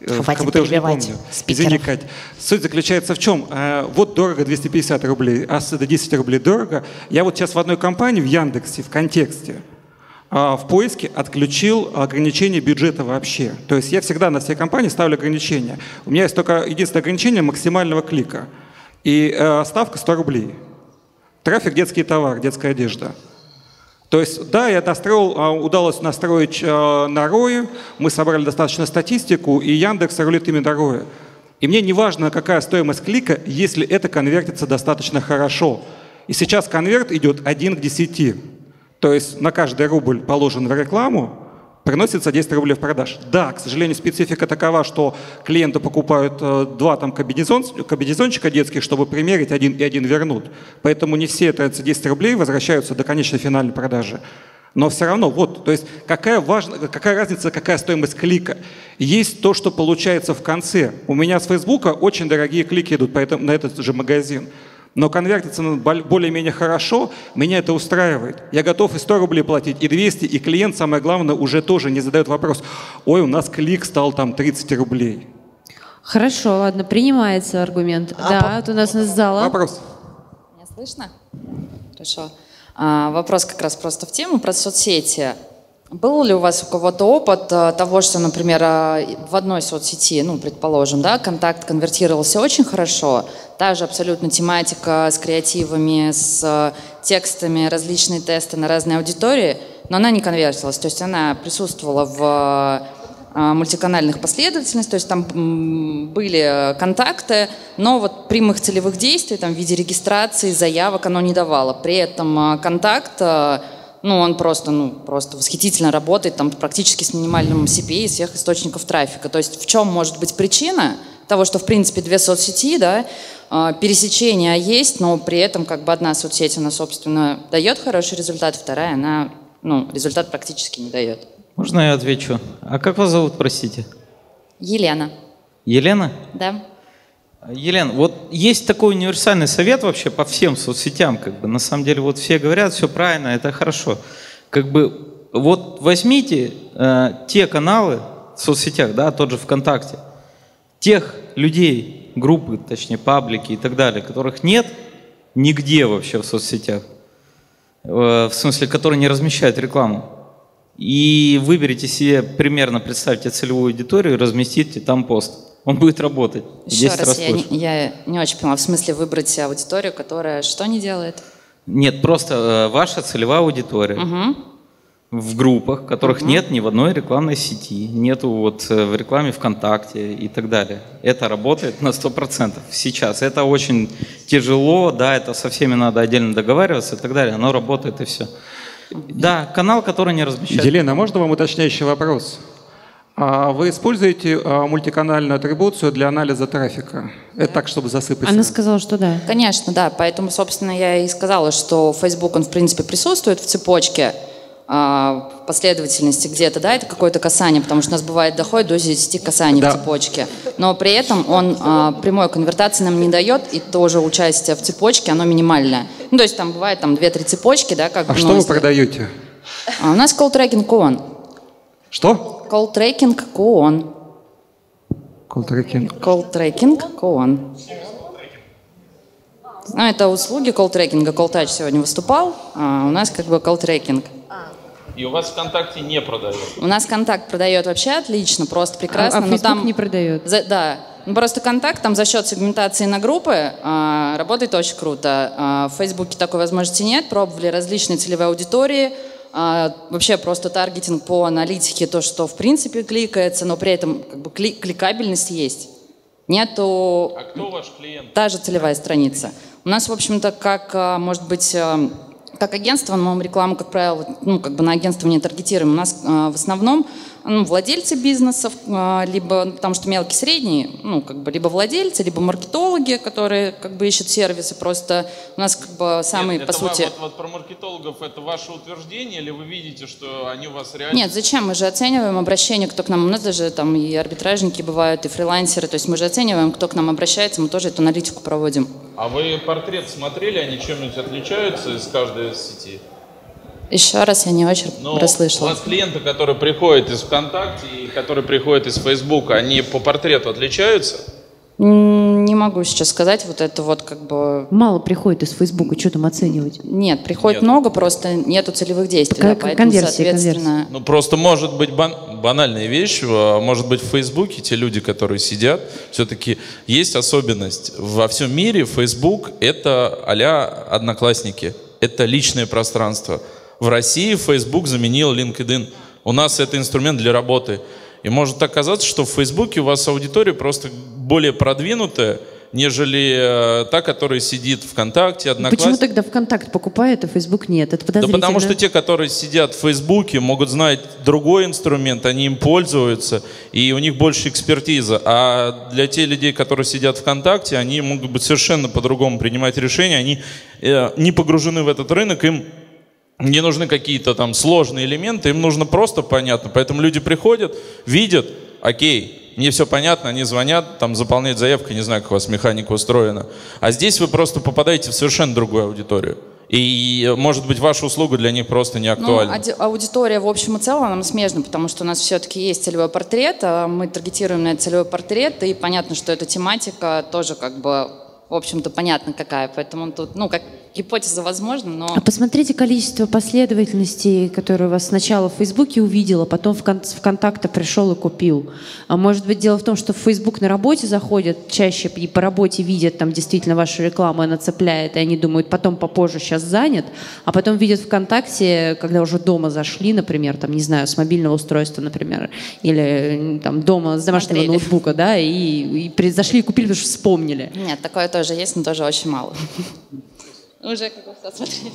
Speaker 3: Э,
Speaker 2: э как будто я уже не помню. Спикеров.
Speaker 3: Извини, Кать. Суть заключается в чем? Э, вот дорого 250 рублей, а это 10 рублей дорого. Я вот сейчас в одной компании, в Яндексе, в контексте, э, в поиске отключил ограничение бюджета вообще. То есть я всегда на все компании ставлю ограничения. У меня есть только единственное ограничение максимального клика. И ставка 100 рублей. Трафик детский товар, детская одежда. То есть, да, я настроил, а, удалось настроить а, на ROI, мы собрали достаточно статистику, и Яндекс рулит именно ROI. И мне не важно, какая стоимость клика, если это конвертится достаточно хорошо. И сейчас конверт идет 1 к 10. То есть на каждый рубль положен в рекламу, приносится 10 рублей в продаж. Да, к сожалению, специфика такова, что клиенты покупают э, два там комбинезон, комбинезончика детских, чтобы примерить один и один вернут. Поэтому не все эти 10 рублей возвращаются до конечной финальной продажи. Но все равно, вот, то есть какая, важна, какая разница, какая стоимость клика? Есть то, что получается в конце. У меня с Фейсбука очень дорогие клики идут поэтому, на этот же магазин но конвертится более-менее хорошо, меня это устраивает. Я готов и 100 рублей платить, и 200, и клиент, самое главное, уже тоже не задает вопрос, ой, у нас клик стал там 30 рублей.
Speaker 1: Хорошо, ладно, принимается аргумент. А да, по... вот у нас из зала.
Speaker 3: Вопрос.
Speaker 11: Меня слышно? Хорошо. А, вопрос как раз просто в тему про соцсети. Был ли у вас у кого-то опыт э, того, что, например, э, в одной соцсети, ну, предположим, да, контакт конвертировался очень хорошо, та же абсолютно тематика с креативами, с э, текстами, различные тесты на разные аудитории, но она не конвертилась, то есть она присутствовала в мультиканальных последовательностях, то есть там были контакты, но вот прямых целевых действий там, в виде регистрации, заявок оно не давало. При этом контакт ну, он просто, ну, просто восхитительно работает, там, практически с минимальным CPA из всех источников трафика. То есть в чем может быть причина того, что, в принципе, две соцсети, да, а, пересечения есть, но при этом как бы одна соцсеть, она, собственно, дает хороший результат, вторая, она, ну, результат практически не дает.
Speaker 5: Можно я отвечу? А как вас зовут, простите?
Speaker 11: Елена.
Speaker 5: Елена?
Speaker 11: Да.
Speaker 5: Елена, вот есть такой универсальный совет вообще по всем соцсетям, как бы, на самом деле, вот все говорят, все правильно, это хорошо. Как бы, вот возьмите э, те каналы в соцсетях, да, тот же ВКонтакте, тех людей, группы, точнее, паблики и так далее, которых нет нигде вообще в соцсетях, э, в смысле, которые не размещают рекламу, и выберите себе примерно, представьте целевую аудиторию разместите там пост он будет работать.
Speaker 11: Еще раз, раз я, не, я не очень понимаю, в смысле выбрать аудиторию, которая что не делает?
Speaker 5: Нет, просто э, ваша целевая аудитория. Угу. В группах, которых угу. нет ни в одной рекламной сети, нету вот э, в рекламе ВКонтакте и так далее. Это работает на 100% сейчас. Это очень тяжело, да, это со всеми надо отдельно договариваться и так далее. Оно работает и все. Да, канал, который не размещает.
Speaker 3: Елена, можно вам уточняющий вопрос? А вы используете а, мультиканальную атрибуцию для анализа трафика? Это так, чтобы засыпать?
Speaker 1: Она сказала, что да.
Speaker 11: Конечно, да. Поэтому, собственно, я и сказала, что Facebook, он, в принципе, присутствует в цепочке а, в последовательности где-то, да, это какое-то касание, потому что у нас бывает доходит до 10 касаний да. в цепочке. Но при этом он прямой конвертации нам не дает, и тоже участие в цепочке, оно минимальное. Ну, то есть там бывает там 2-3 цепочки, да, как
Speaker 3: А что вы продаете?
Speaker 11: А у нас call tracking on.
Speaker 3: Что?
Speaker 11: Call tracking on.
Speaker 3: Call tracking.
Speaker 11: Call tracking, Коан. Ну, это услуги колл-трекинга. Колл-тач сегодня выступал, а у нас как бы колл-трекинг.
Speaker 7: И у вас ВКонтакте не продают.
Speaker 11: У нас контакт продает вообще отлично, просто прекрасно.
Speaker 1: А, а
Speaker 11: но там
Speaker 1: не продает.
Speaker 11: За- да. Ну, просто контакт там за счет сегментации на группы а, работает очень круто. А, в Фейсбуке такой возможности нет. Пробовали различные целевые аудитории. А, вообще просто таргетинг по аналитике, то, что в принципе кликается, но при этом как бы, кли- кликабельность есть. Нету
Speaker 7: А кто ваш клиент?
Speaker 11: та же целевая страница. У нас, в общем-то, как, а, может быть, а, как агентство, но мы рекламу, как правило, ну, как бы на агентство не таргетируем. У нас а, в основном ну, владельцы бизнесов, а, либо, ну, потому что мелкий, средний, ну, как бы, либо владельцы, либо маркетологи, которые, как бы, ищут сервисы. Просто у нас, как бы, самый,
Speaker 7: Нет,
Speaker 11: по сути...
Speaker 7: Вот, вот про маркетологов это ваше утверждение, или вы видите, что они у вас реально...
Speaker 11: Нет, зачем? Мы же оцениваем обращение, кто к нам. У нас даже там и арбитражники бывают, и фрилансеры. То есть мы же оцениваем, кто к нам обращается, мы тоже эту аналитику проводим.
Speaker 7: А вы портрет смотрели, они чем-нибудь отличаются из каждой из сетей?
Speaker 11: Еще раз я не очень
Speaker 7: Ну,
Speaker 11: расслышала.
Speaker 7: У вас клиенты, которые приходят из ВКонтакте и которые приходят из Фейсбука, они по портрету отличаются?
Speaker 11: Не могу сейчас сказать, вот это вот как бы...
Speaker 1: Мало приходит из Фейсбука, что там оценивать?
Speaker 11: Нет, приходит
Speaker 7: Нет.
Speaker 11: много, просто нету целевых действий.
Speaker 1: Кон-
Speaker 11: да, поэтому,
Speaker 1: конверсия,
Speaker 11: соответственно...
Speaker 7: Ну, просто может быть бан- банальная вещь, а может быть в Фейсбуке те люди, которые сидят, все-таки есть особенность. Во всем мире Фейсбук это а Одноклассники, это личное пространство. В России Фейсбук заменил LinkedIn. У нас это инструмент для работы. И может оказаться, что в Фейсбуке у вас аудитория просто более продвинутая, нежели э, та, которая сидит ВКонтакте,
Speaker 1: Почему
Speaker 7: Одноклассники.
Speaker 1: тогда ВКонтакт покупает, а Фейсбук нет? Это
Speaker 7: Да
Speaker 1: подозрительно.
Speaker 7: потому что те, которые сидят в Фейсбуке, могут знать другой инструмент, они им пользуются, и у них больше экспертиза. А для тех людей, которые сидят ВКонтакте, они могут быть совершенно по-другому принимать решения, они э, не погружены в этот рынок, им не нужны какие-то там сложные элементы, им нужно просто понятно. Поэтому люди приходят, видят, окей, мне все понятно, они звонят, там заполняют заявку, не знаю, как у вас механика устроена. А здесь вы просто попадаете в совершенно другую аудиторию. И, может быть, ваша услуга для них просто не
Speaker 11: Ну,
Speaker 7: актуальна.
Speaker 11: ауди- аудитория в общем и целом, она смежна, потому что у нас все-таки есть целевой портрет, а мы таргетируем на этот целевой портрет, и понятно, что эта тематика тоже как бы, в общем-то, понятно какая, поэтому тут, ну, как гипотеза возможна, но...
Speaker 1: А посмотрите количество последовательностей, которые у вас сначала в Фейсбуке увидел, а потом в кон- с ВКонтакта пришел и купил. А может быть дело в том, что в Фейсбук на работе заходят чаще и по работе видят там действительно вашу рекламу, она цепляет, и они думают, потом попозже сейчас занят, а потом видят ВКонтакте, когда уже дома зашли, например, там, не знаю, с мобильного устройства, например, или там дома с домашнего
Speaker 11: Смотрели.
Speaker 1: ноутбука, да, и, и зашли и купили, потому что вспомнили.
Speaker 11: Нет, такое тоже есть, но тоже очень мало. Уже как бы все смотрели.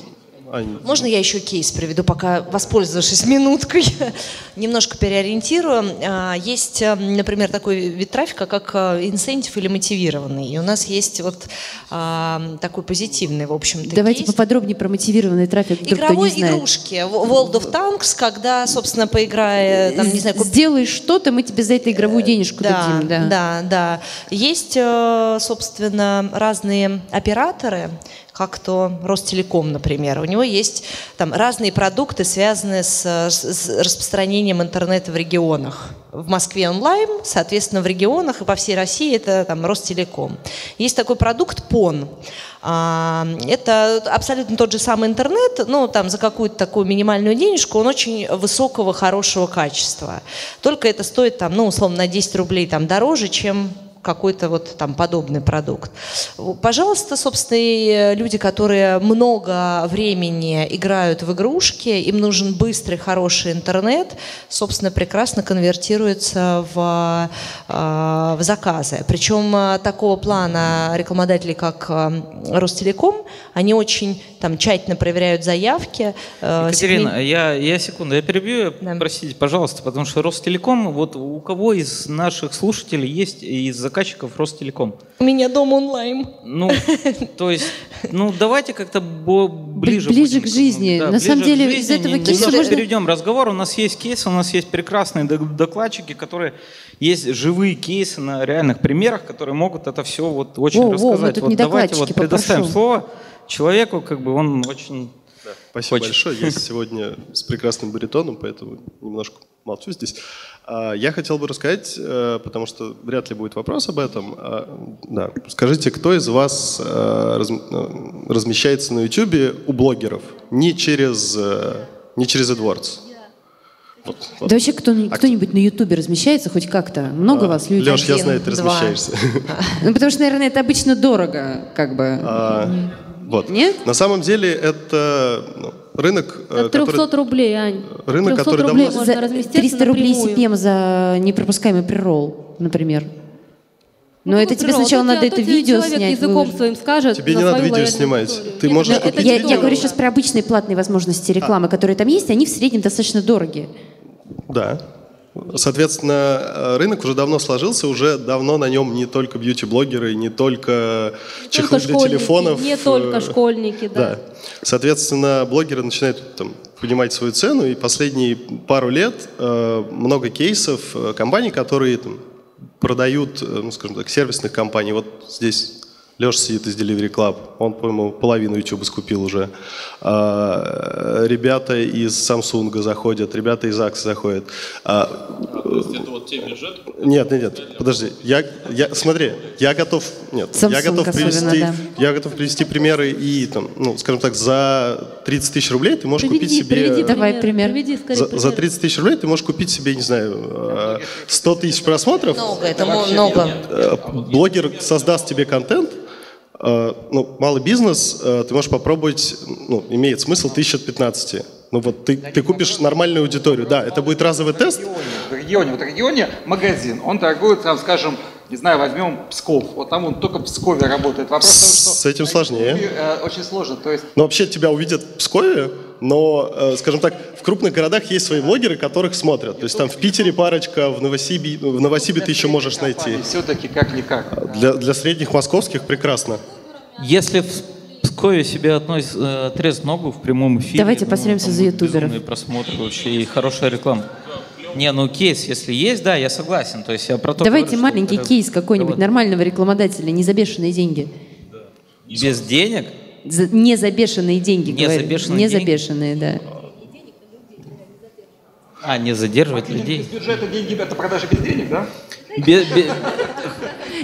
Speaker 2: Можно я еще кейс приведу, пока воспользовавшись минуткой, (laughs) немножко переориентирую. А, Есть, а, например, такой вид трафика, как а, инсентив или мотивированный. И у нас есть вот а, такой позитивный, в общем-то,
Speaker 1: Давайте
Speaker 2: кейс.
Speaker 1: поподробнее про мотивированный трафик, вдруг кто
Speaker 2: Игровой
Speaker 1: не знает.
Speaker 2: игрушки, World of Tanks, когда, собственно, поиграя, там, не знаю, куп-
Speaker 1: Сделай что-то, мы тебе за это игровую денежку
Speaker 2: да,
Speaker 1: дадим. Да.
Speaker 2: да, да. Есть, э, собственно, разные операторы, как то Ростелеком, например. У него есть там разные продукты, связанные с, с- распространением интернета в регионах. В Москве онлайн, соответственно, в регионах и по всей России это там Ростелеком. Есть такой продукт ПОН. А, Это абсолютно тот же самый интернет, но там за какую-то такую минимальную денежку он очень высокого, хорошего качества. Только это стоит там, ну, условно, на 10 рублей там дороже, чем какой-то вот там подобный продукт. Пожалуйста, собственно, и люди, которые много времени играют в игрушки, им нужен быстрый, хороший интернет, собственно, прекрасно конвертируется в, э, в заказы. Причем э, такого плана рекламодатели, как э, Ростелеком, они очень там тщательно проверяют заявки. э,
Speaker 5: Екатерина,
Speaker 2: сегмент-
Speaker 5: я, я секунду, я перебью,
Speaker 2: Да.
Speaker 5: простите, пожалуйста, потому что Ростелеком, вот у кого из наших слушателей есть из заказчиков Ростелеком?
Speaker 2: У меня дом онлайн.
Speaker 5: Ну, то есть, ну давайте как-то ближе.
Speaker 1: ближе
Speaker 5: будем
Speaker 1: к жизни. На самом деле,
Speaker 5: жизни.
Speaker 1: из этого кейса можно-
Speaker 5: перейдем разговор. У нас есть кейсы, у нас есть прекрасные док- докладчики, которые есть живые кейсы на реальных примерах, которые могут это все вот очень рассказать. вот давайте вот предоставим
Speaker 1: попрошу.
Speaker 5: слово человеку, как бы он очень
Speaker 4: Спасибо
Speaker 5: Очень.
Speaker 4: большое. Я сегодня с прекрасным баритоном, поэтому немножко молчу здесь. А, Я хотел бы рассказать, э, потому что вряд ли будет вопрос об этом. А, Да. Скажите, кто из вас э, э, размещается на YouTube у блогеров не через, не через AdWords? Вот, вот.
Speaker 1: Да вообще кто, кто-нибудь на Ютубе размещается хоть как-то? Много вас людей?
Speaker 4: Леш, А, я знаю, ты размещаешься. (laughs)
Speaker 1: Ну, потому что, наверное, это обычно дорого, как бы.
Speaker 4: А, Вот.
Speaker 1: Нет?
Speaker 4: На самом деле это ну, рынок, э,
Speaker 6: От 300
Speaker 4: который...
Speaker 6: рублей, Ань.
Speaker 4: Рынок,
Speaker 6: 300
Speaker 4: который
Speaker 6: рублей
Speaker 4: давно-
Speaker 6: можно
Speaker 1: За
Speaker 6: разместиться
Speaker 1: 300 рублей. CPM за непропускаемый прирол, например. Но это тебе сначала надо это видео
Speaker 6: человек
Speaker 1: снять.
Speaker 6: языком своим скажет
Speaker 4: Тебе не надо видео снимать.
Speaker 6: аудиторию.
Speaker 4: Ты
Speaker 6: Нет,
Speaker 4: можешь
Speaker 6: это
Speaker 4: купить
Speaker 1: Я, я говорю сейчас про обычные платные возможности рекламы, которые там есть, они в среднем достаточно дорогие.
Speaker 4: Да. Соответственно, э, рынок уже давно сложился, уже давно на нем не только бьюти-блогеры, не только
Speaker 6: Не
Speaker 4: чехлы
Speaker 6: только
Speaker 4: для телефонов.
Speaker 6: Не только
Speaker 4: э,
Speaker 6: школьники, да.
Speaker 4: Да. Соответственно, блогеры начинают там, понимать свою цену, и последние пару лет э, много кейсов э, компаний, которые там, продают, ну, скажем так, сервисных компаний. Вот здесь Леша сидит из Delivery Club, он, по-моему, половину YouTube скупил уже. А, ребята из Samsung заходят, ребята из Axe заходят. А,
Speaker 7: это вот те бюджеты?
Speaker 4: нет, нет, нет, подожди. Я, я, смотри, я готов, нет, я
Speaker 1: Samsung
Speaker 4: готов
Speaker 1: особенно,
Speaker 4: привести,
Speaker 1: да.
Speaker 4: я готов привести примеры и там, ну, скажем так, за 30 тысяч рублей ты можешь купить
Speaker 6: Приведи,
Speaker 4: себе,
Speaker 6: приведи
Speaker 1: Давай пример.
Speaker 6: Приведи скорее
Speaker 4: за, за
Speaker 6: пример.
Speaker 4: 30 тысяч рублей ты можешь купить себе, не знаю, э, 100 тысяч просмотров.
Speaker 2: Много, это много.
Speaker 4: Э, Блогер создаст тебе контент, ну, малый бизнес, э, ты можешь попробовать, ну, имеет смысл 1000 от 15. Ну вот ты, ты купишь нормальную аудиторию, да, это будет разовый тест,
Speaker 3: В регионе, вот в регионе магазин, он торгует, там, скажем, не знаю, возьмем Псков, вот там он только в Пскове работает. Вопрос в том, что
Speaker 4: с этим сложнее.
Speaker 3: э, очень сложно, то есть
Speaker 4: Но вообще тебя увидят в Пскове, но, э, скажем так, в крупных городах есть свои блогеры, которых смотрят. То есть там в Питере парочка, в Новосибе, в Новосибе ты еще можешь найти.
Speaker 3: все-таки как-никак.
Speaker 4: Для, для средних московских прекрасно.
Speaker 5: Если в Пскове себе относит, э, отрезать ногу в прямом эфире...
Speaker 1: Давайте
Speaker 5: ну,
Speaker 1: постараемся
Speaker 5: там
Speaker 1: за ютуберов.
Speaker 5: просмотры вообще и хорошая реклама. Не, ну кейс, если есть, да, я согласен. То есть я про то
Speaker 1: Давайте
Speaker 5: говорю,
Speaker 1: маленький кейс какой-нибудь нормального рекламодателя, не за бешеные деньги.
Speaker 5: Без денег?
Speaker 1: За- не за бешеные деньги,
Speaker 5: Не
Speaker 1: говорю.
Speaker 5: за бешеные
Speaker 1: Не за
Speaker 5: деньги?
Speaker 1: бешеные, да.
Speaker 5: А, не задерживать людей.
Speaker 3: Без бюджета деньги – это продажа без денег, да?
Speaker 5: Бе- бе-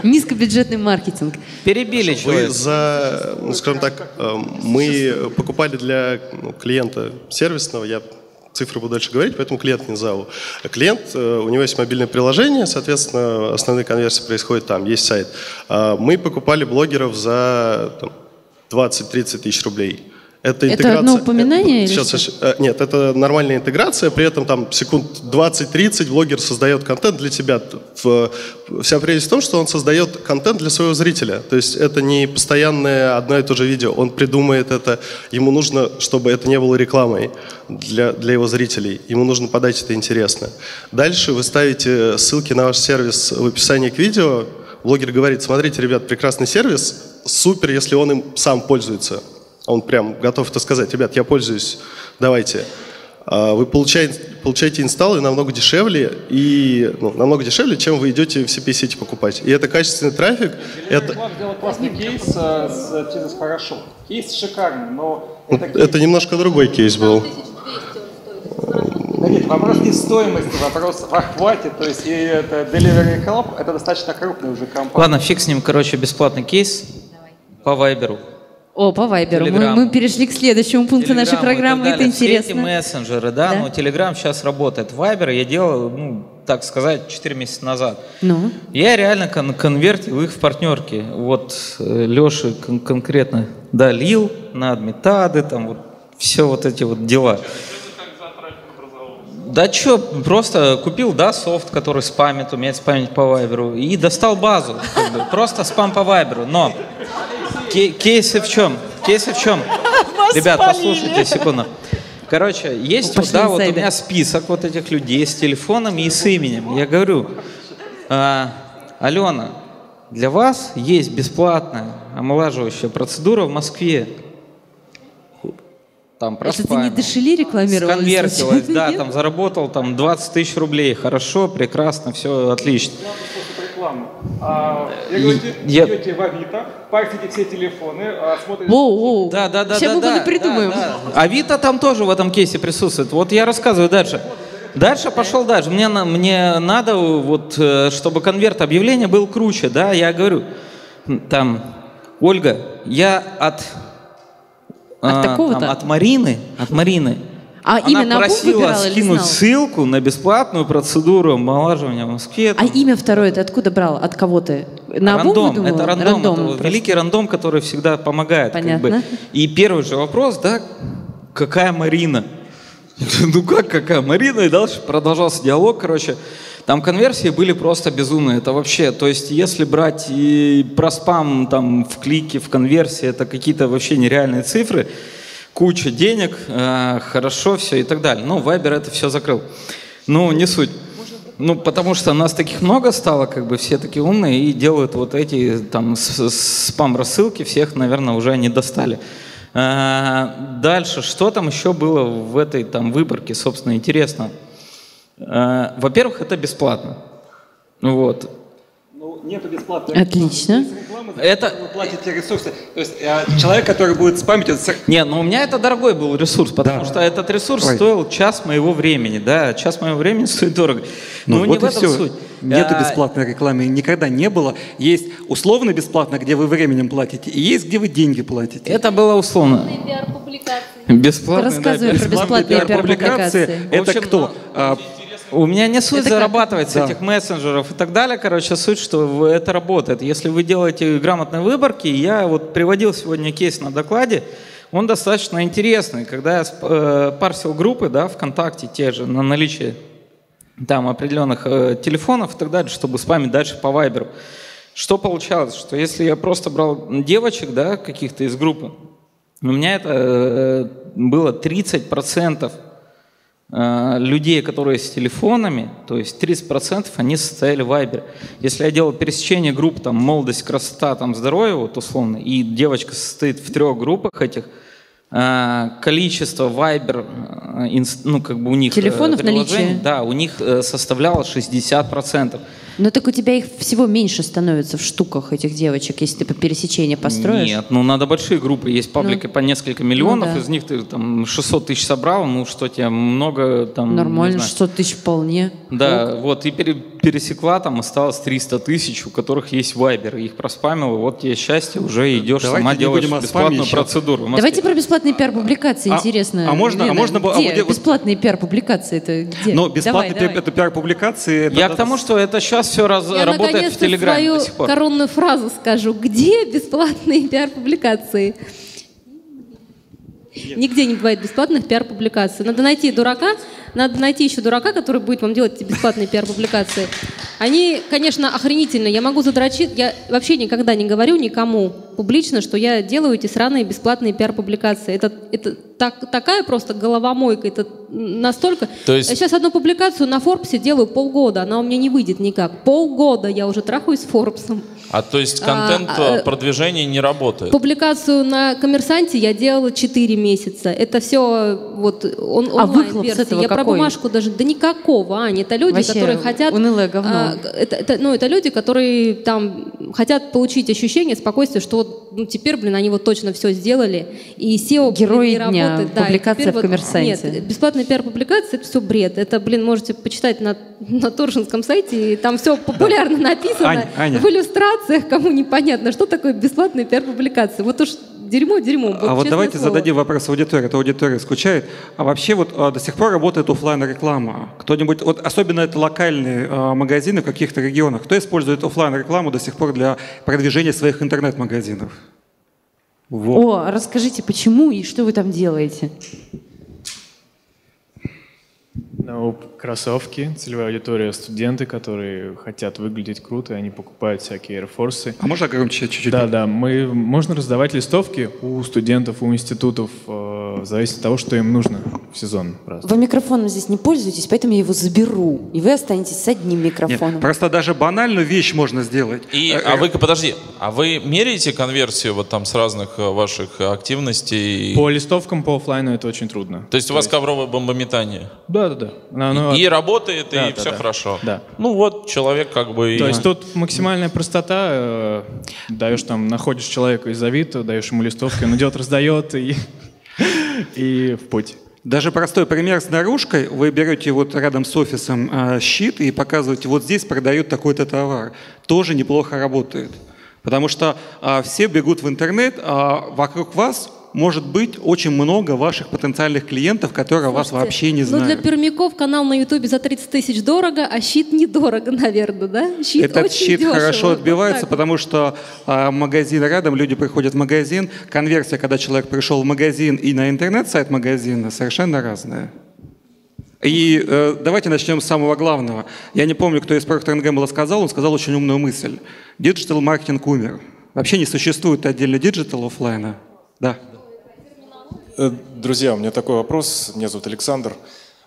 Speaker 1: Низкобюджетный маркетинг.
Speaker 5: перебили
Speaker 4: Вы
Speaker 5: человека.
Speaker 4: за, ну, скажем так, э, мы покупали для ну, клиента сервисного, я цифры буду дальше говорить, поэтому клиент не назову. Клиент, э, у него есть мобильное приложение, соответственно, основные конверсии происходят там, есть сайт. А Мы покупали блогеров за там, 20-30 тысяч рублей. Это,
Speaker 1: Это
Speaker 4: интеграция-
Speaker 1: одно упоминание или
Speaker 4: Сейчас,
Speaker 1: что?
Speaker 4: э, нет, это нормальная интеграция, при этом там секунд 20-30 блогер создает контент для тебя. Вся прелесть в том, что он создает контент для своего зрителя. То есть это не постоянное одно и то же видео. Он придумает это, ему нужно, чтобы это не было рекламой для, для его зрителей. Ему нужно подать это интересно. Дальше вы ставите ссылки на ваш сервис в описании к видео. Блогер говорит, смотрите, ребят, прекрасный сервис, супер, если он им сам пользуется. Он прям готов это сказать. Ребят, я пользуюсь, давайте. А, Вы получаете, получаете инсталлы намного дешевле, и, ну, намного дешевле, чем вы идете в CP-сети покупать. И это качественный трафик. Это,
Speaker 3: классный кейс э, с «Бизнес хорошо». Кейс шикарный, но это кейс...
Speaker 4: это немножко другой кейс был.
Speaker 3: Да нет, вопрос не в стоимости, вопрос в охвате. То есть и это Delivery Club, это достаточно крупная уже компания.
Speaker 5: Ладно, фиг с ним, короче, бесплатный кейс по Вайберу.
Speaker 1: О, по Вайберу. Мы, мы перешли к следующему пункту нашей
Speaker 5: Телеграм и
Speaker 1: программы. Это
Speaker 5: далее. Все эти
Speaker 1: интересно.
Speaker 5: мессенджеры, да,
Speaker 1: Да.
Speaker 5: но Телеграм сейчас работает. Вайбер я делал, ну, так сказать, 4 месяца назад.
Speaker 1: Ну,
Speaker 5: Я реально кон- конвертил их в партнерки. Вот Леша конкретно долил на адмитады, там вот все вот эти вот дела. Да что, просто купил, да, софт, который спамит, умеет спамить по вайберу, и достал базу. как бы, просто спам по вайберу. Но кейсы в чем? Кейсы в чем? Ребят, послушайте секунду. Короче, есть
Speaker 1: Пошли
Speaker 5: да, вот у меня список вот этих людей с телефоном и с именем. Я говорю, «А, Алена, для вас есть бесплатная омолаживающая процедура в Москве. Там
Speaker 1: это ты не дошили рекламировал?
Speaker 5: Сконвертилось, да, там заработал там 20 тысяч рублей. Хорошо, прекрасно, все отлично.
Speaker 3: Рекламу. А,
Speaker 5: я-
Speaker 3: идете в Авито, парсите все телефоны, а, смотрите...
Speaker 1: Воу, воу.
Speaker 5: Да, да, да,
Speaker 1: Сейчас
Speaker 5: да,
Speaker 1: мы
Speaker 5: да,
Speaker 1: придумаем.
Speaker 5: да, да. Авито там тоже в этом кейсе присутствует. Вот я рассказываю дальше. Дальше пошел дальше. Мне, мне надо, вот, э, чтобы конверт объявления был круче, да, я говорю, там, Ольга, я от...
Speaker 1: От
Speaker 5: а,
Speaker 1: такого-то?
Speaker 5: там, от Марины, от Марины.
Speaker 1: А
Speaker 5: Она
Speaker 1: имя на буквы
Speaker 5: просила
Speaker 1: или
Speaker 5: скинуть ссылку на бесплатную процедуру омолаживания в Москве.
Speaker 1: А имя второе ты откуда брал? От кого ты? На буквы
Speaker 5: рандом,
Speaker 1: думала?
Speaker 5: это рандом, это вот
Speaker 1: просто.
Speaker 5: великий рандом, который всегда помогает. как бы.
Speaker 1: Понятно.
Speaker 5: И первый же вопрос, да, какая Марина? (laughs) Ну как какая Марина? И дальше продолжался диалог, короче. Там конверсии были просто безумные. Это вообще, то есть если брать и про спам там в клике, в конверсии, это какие-то вообще нереальные цифры, куча денег, э, хорошо все и так далее. Ну, Viber это все закрыл. Ну, не суть. Ну, потому что нас таких много стало, как бы все такие умные и делают вот эти там спам-рассылки, всех, наверное, уже они достали. А, Дальше, что там еще было в этой там выборке, собственно, интересно? А, Во-первых, это бесплатно. Вот.
Speaker 3: Ну, нету бесплатной
Speaker 1: Отлично.
Speaker 5: Это...
Speaker 3: Вы платите ресурсы. То есть э, человек, который будет спамить, это
Speaker 5: Не, ну у меня это дорогой был ресурс, потому что этот ресурс
Speaker 3: Ой.
Speaker 5: стоил час моего времени, да, час моего времени (laughs) стоит дорого.
Speaker 3: Ну,
Speaker 5: Но
Speaker 3: вот
Speaker 5: не в этом
Speaker 3: все.
Speaker 5: суть.
Speaker 3: Нету
Speaker 5: А,
Speaker 3: бесплатной рекламы, никогда не было. Есть условно бесплатно, где вы временем платите, и есть, где вы деньги платите.
Speaker 5: Это было условно. Бесплатно,
Speaker 1: Рассказывай про бесплатные пиар-публикации.
Speaker 3: Это
Speaker 5: общем,
Speaker 3: кто? А,
Speaker 5: У меня не суть
Speaker 1: Это как?
Speaker 5: зарабатывать с
Speaker 3: Да.
Speaker 5: этих мессенджеров и так далее. Короче, суть, что это работает. Если вы делаете грамотные выборки, я вот приводил сегодня кейс на докладе, он достаточно интересный. Когда я э, парсил группы, да, ВКонтакте те же, на наличие там определенных э, телефонов и так далее, чтобы спамить дальше по Вайберу. Что получалось? Что если я просто брал девочек, да, каких-то из группы, у меня это э, было 30% э, людей, которые с телефонами, то есть 30% они состояли в Viber. Если я делал пересечение групп, там, молодость, красота, там, здоровье, вот условно, и девочка состоит в трех группах этих, э, количество Viber, э, ну, как бы у них... э,
Speaker 1: Телефонов наличие?
Speaker 5: Да, у них э, составляло 60%.
Speaker 1: Но так у тебя их всего меньше становится в штуках, этих девочек, если ты по пересечению построишь.
Speaker 5: Нет, ну надо большие группы. Есть паблики по несколько миллионов,
Speaker 1: да.
Speaker 5: из них ты там 600 тысяч собрал, ну что тебе много там...
Speaker 1: Нормально,
Speaker 5: знаю.
Speaker 1: 600 тысяч вполне.
Speaker 5: Да, вот, и пере- пересекла, там осталось 300 тысяч, у которых есть Вайбер, их проспамила, вот тебе счастье, уже идешь,
Speaker 3: Давайте
Speaker 5: сама делаешь бесплатную процедуру.
Speaker 1: Давайте про бесплатные пиар-публикации,
Speaker 3: А-
Speaker 1: интересно.
Speaker 3: а можно- а
Speaker 1: Лена,
Speaker 3: можно бы- а
Speaker 1: где
Speaker 3: вот
Speaker 1: бесплатные пиар-публикации? Это где?
Speaker 3: Но бесплатный
Speaker 1: Давай,
Speaker 3: пи-
Speaker 1: давай.
Speaker 3: это пиар-публикации. это-
Speaker 5: Я к тому, что это сейчас все раз,
Speaker 6: Я
Speaker 5: работает в
Speaker 6: наконец-то
Speaker 5: Телеграме
Speaker 6: свою
Speaker 5: до сих пор.
Speaker 6: коронную фразу скажу. Где бесплатные пиар-публикации? Нигде не бывает бесплатных пиар-публикаций. Надо найти дурака, надо найти еще дурака, который будет вам делать эти бесплатные пиар-публикации. Они, конечно, охренительные. Я могу задрочить. Я вообще никогда не говорю никому публично, что я делаю эти сраные бесплатные пиар-публикации. Это, это так- такая просто головомойка. Это настолько...
Speaker 12: То есть-
Speaker 6: Я сейчас одну публикацию на Форбсе делаю полгода. Она у меня не выйдет никак. Полгода я уже трахаюсь с Форбсом.
Speaker 12: А то есть
Speaker 6: А,
Speaker 12: контент
Speaker 6: а,
Speaker 12: продвижения не работает?
Speaker 6: Публикацию на «Коммерсанте» я делала 4 месяца. Это все вот он,
Speaker 1: А
Speaker 6: онлайн-версия.
Speaker 1: этого
Speaker 6: Я про
Speaker 1: какой?
Speaker 6: бумажку даже... Да никакого, Аня. Это люди,
Speaker 1: Вообще
Speaker 6: которые хотят...
Speaker 1: унылое говно.
Speaker 6: а, это, это- ну, это люди, которые там хотят получить ощущение спокойствия, что вот ну, теперь, блин, они вот точно все сделали. И SEO блин,
Speaker 1: Герои
Speaker 6: не
Speaker 1: дня.
Speaker 6: работает. Да,
Speaker 1: Публикация в
Speaker 6: вот-
Speaker 1: «Коммерсанте».
Speaker 6: Нет, бесплатная пиар-публикация — это все бред. Это, блин, можете почитать на, на Торжинском сайте, и там все популярно написано.
Speaker 3: Аня, Аня.
Speaker 6: В иллюстрациях, кому непонятно, что такое бесплатная пиар-публикация. Вот уж дерьмо дерьмом.
Speaker 3: А вот давайте
Speaker 6: слово.
Speaker 3: зададим вопрос аудитории, это аудитория скучает. А вообще вот а, до сих пор работает оффлайн реклама Кто-нибудь, вот особенно это локальные а, магазины в каких-то регионах, кто использует оффлайн рекламу до сих пор для продвижения своих интернет-магазинов? Вот.
Speaker 1: О, расскажите, почему и что вы там делаете?
Speaker 13: Ну, кроссовки, целевая аудитория студенты, которые хотят выглядеть круто, и они покупают всякие Air Force.
Speaker 3: А можно громче чуть-чуть?
Speaker 13: Да, да. Мы, можно раздавать листовки у студентов, у институтов, э, в зависимости от того, что им нужно в сезон. Просто.
Speaker 1: Вы микрофоном здесь не пользуетесь, поэтому я его заберу. И вы останетесь с одним
Speaker 3: Нет,
Speaker 1: микрофоном.
Speaker 3: просто даже банальную вещь можно сделать.
Speaker 12: И,
Speaker 3: Э,
Speaker 12: а вы, подожди, а вы меряете конверсию вот там с разных э, ваших активностей?
Speaker 13: По листовкам, по оффлайну это очень трудно.
Speaker 12: То есть у вас ковровое бомбометание?
Speaker 13: Да, да, да. Оно-
Speaker 12: И работает,
Speaker 13: Да,
Speaker 12: и
Speaker 13: да,
Speaker 12: все
Speaker 13: да.
Speaker 12: хорошо.
Speaker 13: Да.
Speaker 12: Ну вот, человек как бы... и-
Speaker 13: То есть тут максимальная простота. э, даешь там, находишь человека из Авито, даешь ему листовки, он идет, раздает и, и в путь.
Speaker 3: Даже простой пример с наружкой. Вы берете вот рядом с офисом э, щит и показываете, вот здесь продают такой-то товар. Тоже неплохо работает. Потому что э, все бегут в интернет, а вокруг вас может быть очень много ваших потенциальных клиентов, которые вас вообще не
Speaker 6: Ну,
Speaker 3: знают.
Speaker 6: для пермяков канал на Ютубе за 30 тысяч дорого, а щит недорого, (laughs) наверное, да? Щит
Speaker 3: Этот
Speaker 6: очень
Speaker 3: щит
Speaker 6: дешево.
Speaker 3: хорошо
Speaker 6: Вот
Speaker 3: отбивается,
Speaker 6: так.
Speaker 3: потому что а, магазин рядом, люди приходят в магазин. Конверсия, когда человек пришел в магазин и на интернет-сайт магазина, совершенно разная. И э, давайте начнем с самого главного. Я не помню, кто из Procter Gamble сказал, он сказал очень умную мысль. Диджитал-маркетинг умер. Вообще не существует отдельно диджитал оффлайна. Да.
Speaker 14: Э, Друзья, у меня такой вопрос. Меня зовут Александр.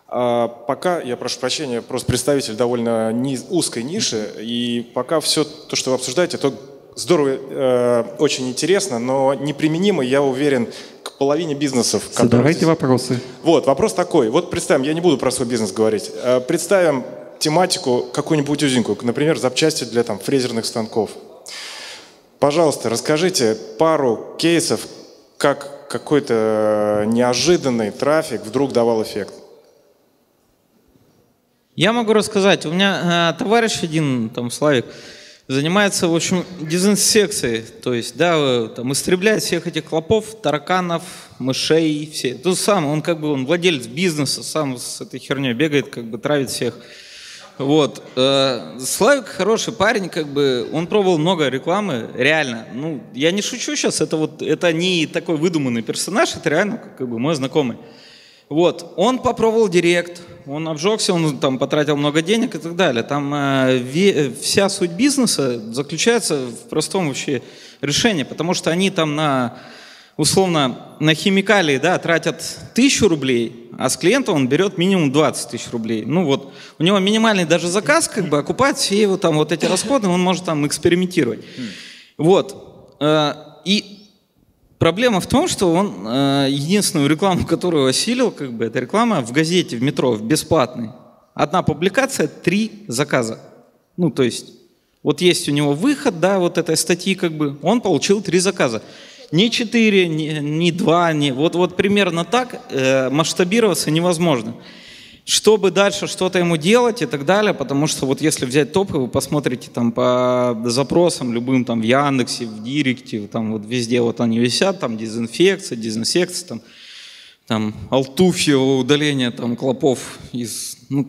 Speaker 14: А пока, я прошу прощения, просто представитель довольно узкой ниши, и пока все то, что вы обсуждаете, то здорово, э, очень интересно, но неприменимо, я уверен, к половине бизнесов.
Speaker 3: Задавайте
Speaker 14: здесь-
Speaker 3: вопросы.
Speaker 14: Вот, вопрос такой. Вот представим, я не буду про свой бизнес говорить. Э, Представим тематику какую-нибудь узенькую, например, запчасти для там, фрезерных станков. Пожалуйста, расскажите пару кейсов, как какой-то неожиданный трафик вдруг давал эффект.
Speaker 5: Я могу рассказать. У меня э, товарищ один, там, Славик, занимается, в общем, дезинсекцией. То есть, да, э, там, истребляет всех этих клопов, тараканов, мышей, все. То сам, он как бы, он владелец бизнеса, сам с этой херней бегает, как бы травит всех. Вот. э, Славик хороший парень, как бы, он пробовал много рекламы, реально. Ну, я не шучу сейчас, это вот, это не такой выдуманный персонаж, это реально как бы мой знакомый. Вот, он попробовал директ, он обжегся, он там потратил много денег и так далее. Там э, вся суть бизнеса заключается в простом вообще решении, потому что они там на условно на химикалии да, тратят тысячу рублей, а с клиента он берет минимум 20 тысяч рублей. Ну вот, у него минимальный даже заказ, как бы окупает все его там вот эти расходы, он может там экспериментировать. Вот. Э, И Проблема в том, что он э, единственную рекламу, которую осилил, как бы, это реклама в газете, в метро, в бесплатной. Одна публикация, три заказа. Ну, то есть, вот есть у него выход, да, вот этой статьи, как бы, он получил три заказа. Не четыре, не, не два, не, вот, вот примерно так э, масштабироваться невозможно. Чтобы дальше что-то ему делать и так далее, потому что вот если взять топ, вы посмотрите там по запросам любым там в Яндексе, в Директе, там вот везде вот они висят, там дезинфекция, дезинсекция, там, там алтуфье, удаление там клопов из, ну,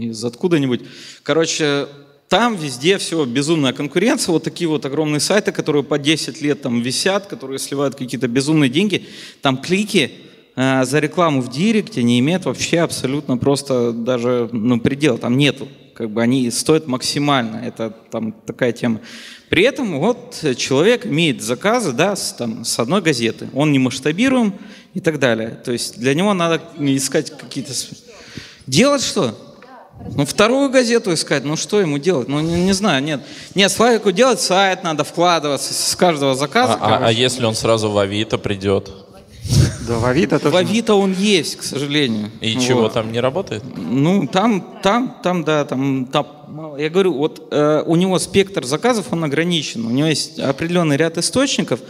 Speaker 5: из откуда-нибудь. Короче, там везде все безумная конкуренция, вот такие вот огромные сайты, которые по 10 лет там висят, которые сливают какие-то безумные деньги, там клики э, за рекламу в Директе не имеют вообще абсолютно просто даже ну, предела, там нету, как бы они стоят максимально, это там такая тема. При этом вот человек имеет заказы, да, с, там, с одной газеты, он не масштабируем и так далее. То есть для него надо искать какие-то... Делать что? Ну, вторую газету искать, ну что ему делать? Ну, не, не знаю, нет. Нет, Славику делать сайт надо, вкладываться с каждого заказа.
Speaker 12: А, а- а если он сразу в Авито придет?
Speaker 3: Да, в Авито
Speaker 5: В Авито он есть, к сожалению.
Speaker 12: И
Speaker 5: Вот.
Speaker 12: чего, там не работает?
Speaker 5: Ну, там, там, там, да, там, там. Я говорю, вот э, у него спектр заказов, он ограничен. У него есть определенный ряд источников,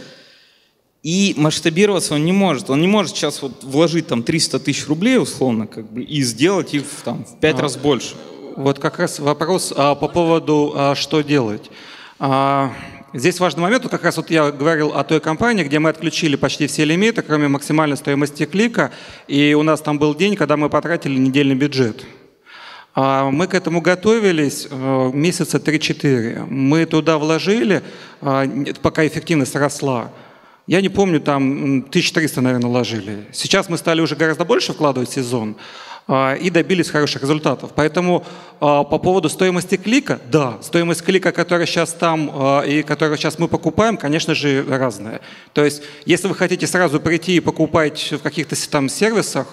Speaker 5: и масштабироваться он не может. Он не может сейчас вот вложить там 300 тысяч рублей, условно, как бы, и сделать их там, в 5
Speaker 3: А,
Speaker 5: раз больше.
Speaker 3: Вот как раз вопрос а, по поводу, а, что делать. А, Здесь важный момент, вот как раз вот я говорил о той компании, где мы отключили почти все лимиты, кроме максимальной стоимости клика, и у нас там был день, когда мы потратили недельный бюджет. А, Мы к этому готовились э, месяца 3-4. Мы туда вложили, а, пока эффективность росла. Я не помню, там м, 1300, наверное, вложили. Сейчас мы стали уже гораздо больше вкладывать в сезон а, и добились хороших результатов. Поэтому а, по поводу стоимости клика, да, стоимость клика, которая сейчас там а, и которую сейчас мы покупаем, конечно же, разная. То есть, если вы хотите сразу прийти и покупать в каких-то там сервисах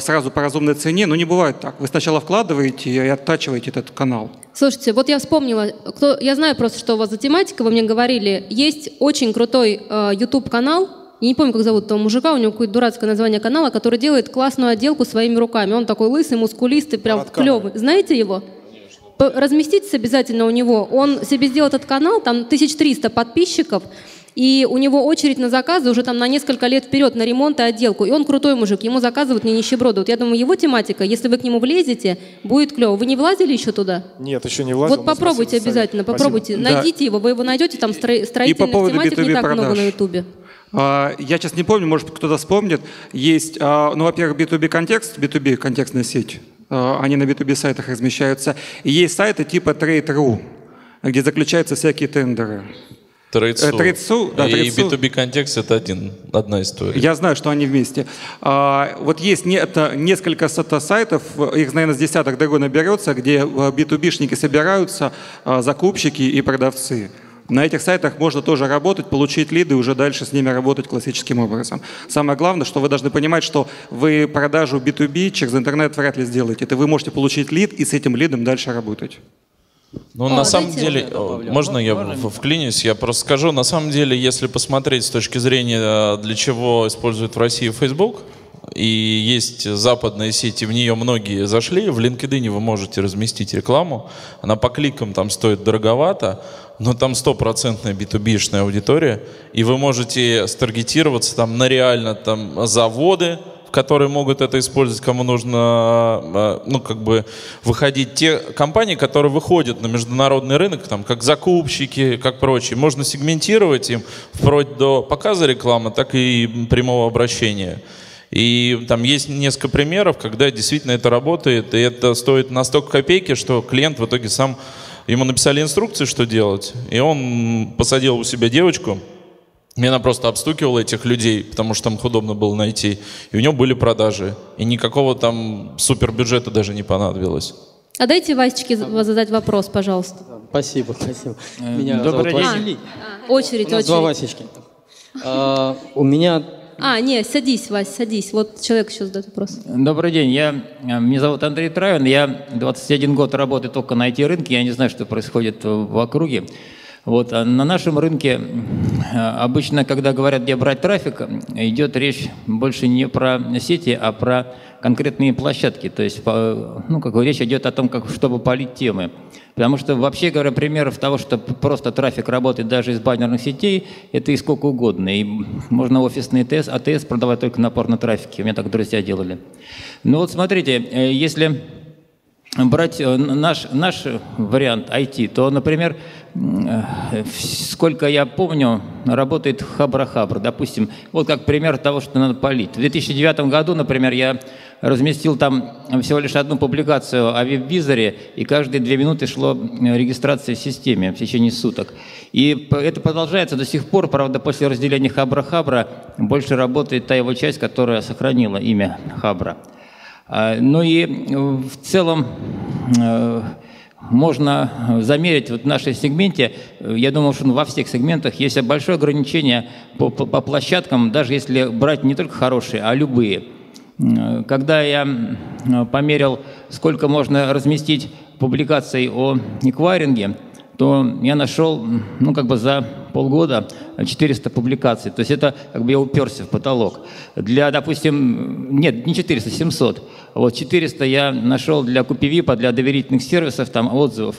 Speaker 3: сразу по разумной цене, ну не бывает так. Вы сначала вкладываете и оттачиваете этот канал.
Speaker 6: Слушайте, вот я вспомнила, кто, я знаю просто, что у вас за тематика, вы мне говорили, есть очень крутой э, YouTube-канал, я не помню, как зовут этого мужика, у него какое-то дурацкое название канала, который делает классную отделку своими руками. Он такой лысый, мускулистый, прям клевый. Знаете его? Разместитесь обязательно у него. Он себе сделал этот канал, там 1300 подписчиков, и у него очередь на заказы уже там на несколько лет вперед, на ремонт и отделку. И он крутой мужик, ему заказывают не нищеброды. Вот я думаю, его тематика, если вы к нему влезете, будет клево. Вы не влазили еще туда?
Speaker 14: Нет, еще не влазил.
Speaker 6: Вот попробуйте обязательно, попробуйте.
Speaker 3: Да.
Speaker 6: Найдите его, вы его найдете, там стро- строительных
Speaker 3: поводу
Speaker 6: тематик не
Speaker 3: B2B
Speaker 6: так много
Speaker 3: продаж.
Speaker 6: на ютубе.
Speaker 3: А, Я сейчас не помню, может кто-то вспомнит. Есть, а, ну, во-первых, B2B контекст, B2B контекстная сеть. А, Они на B2B сайтах размещаются. И есть сайты типа Trade.ru, где заключаются всякие тендеры.
Speaker 7: Трейдсу.
Speaker 3: Э, Трейдсу, да,
Speaker 7: И
Speaker 3: Трейдсу.
Speaker 7: B2B контекст это один, одна история.
Speaker 3: Я знаю, что они вместе. А, вот есть не, это несколько сайтов, их, наверное, с десяток дорогой наберется, где а, B2B-шники собираются, а, закупщики и продавцы. На этих сайтах можно тоже работать, получить лиды и уже дальше с ними работать классическим образом. Самое главное, что вы должны понимать, что вы продажу B2B через интернет вряд ли сделаете. Это вы можете получить лид и с этим лидом дальше работать.
Speaker 7: Ну,
Speaker 3: А,
Speaker 7: на самом деле,
Speaker 3: добавлю.
Speaker 7: можно я в- вклинюсь? Я просто скажу, на самом деле, если посмотреть с точки зрения, для чего используют в России Facebook, и есть западные сети, в нее многие зашли, в LinkedIn вы можете разместить рекламу, она по кликам там стоит дороговато, но там стопроцентная B2B-шная аудитория, и вы можете старгетироваться там на реально там заводы, которые могут это использовать, кому нужно, э, ну, как бы, выходить. Те компании, которые выходят на международный рынок, там, как закупщики, как прочие, можно сегментировать им вплоть до показа рекламы, так и прямого обращения. И там есть несколько примеров, когда действительно это работает, и это стоит настолько копейки, что клиент в итоге сам, ему написали инструкции, что делать, и он посадил у себя девочку, и она просто обстукивала этих людей, потому что там их удобно было найти. И у него были продажи. И никакого там супербюджета даже не понадобилось.
Speaker 6: А дайте Васечке за- задать вопрос, пожалуйста.
Speaker 9: Спасибо, спасибо. Меня
Speaker 15: добрый
Speaker 9: зовут
Speaker 15: день.
Speaker 6: А, очередь,
Speaker 9: У нас два
Speaker 6: очередь.
Speaker 9: Васечки. А, У меня
Speaker 6: А, не, садись, Вась, садись. Вот человек еще задает вопрос.
Speaker 15: Добрый день, я, э, меня зовут Андрей Травин, я 21 год работаю только на IT-рынке, я не знаю, что происходит в округе. Вот, а на нашем рынке э, обычно, когда говорят, где брать трафик, идет речь больше не про сети, а про конкретные площадки. То есть, ну, как речь идет о том, как, чтобы полить темы. Потому что, вообще говоря, примеров того, что просто трафик работает даже из баннерных сетей, это и сколько угодно. И можно офисный АТС, АТС продавать только на порно-трафике. У меня так друзья делали. Ну вот смотрите, э, если брать э, наш, наш вариант IT, то, например, э, сколько я помню, работает Хабра-Хабр. Допустим, вот как пример того, что надо полить. В 2009 году, например, я разместил там всего лишь одну публикацию о веб-визоре, и каждые две минуты шло э, регистрация в системе в течение суток. И это продолжается до сих пор, правда, после разделения Хабра-Хабра больше работает та его часть, которая сохранила имя Хабра. А, Ну и э, в целом э, можно замерить вот в нашем сегменте, я думаю, что во всех сегментах есть большое ограничение по, по- по площадкам, даже если брать не только хорошие, а любые. Э, Когда я померил, сколько можно разместить публикаций о эквайринге, то я нашел, ну, как бы за полгода 400 публикаций. То есть это как бы я уперся в потолок. Для, допустим, нет, не 400, 700. Вот 400 я нашел для Купивипа, для доверительных сервисов, там, отзывов.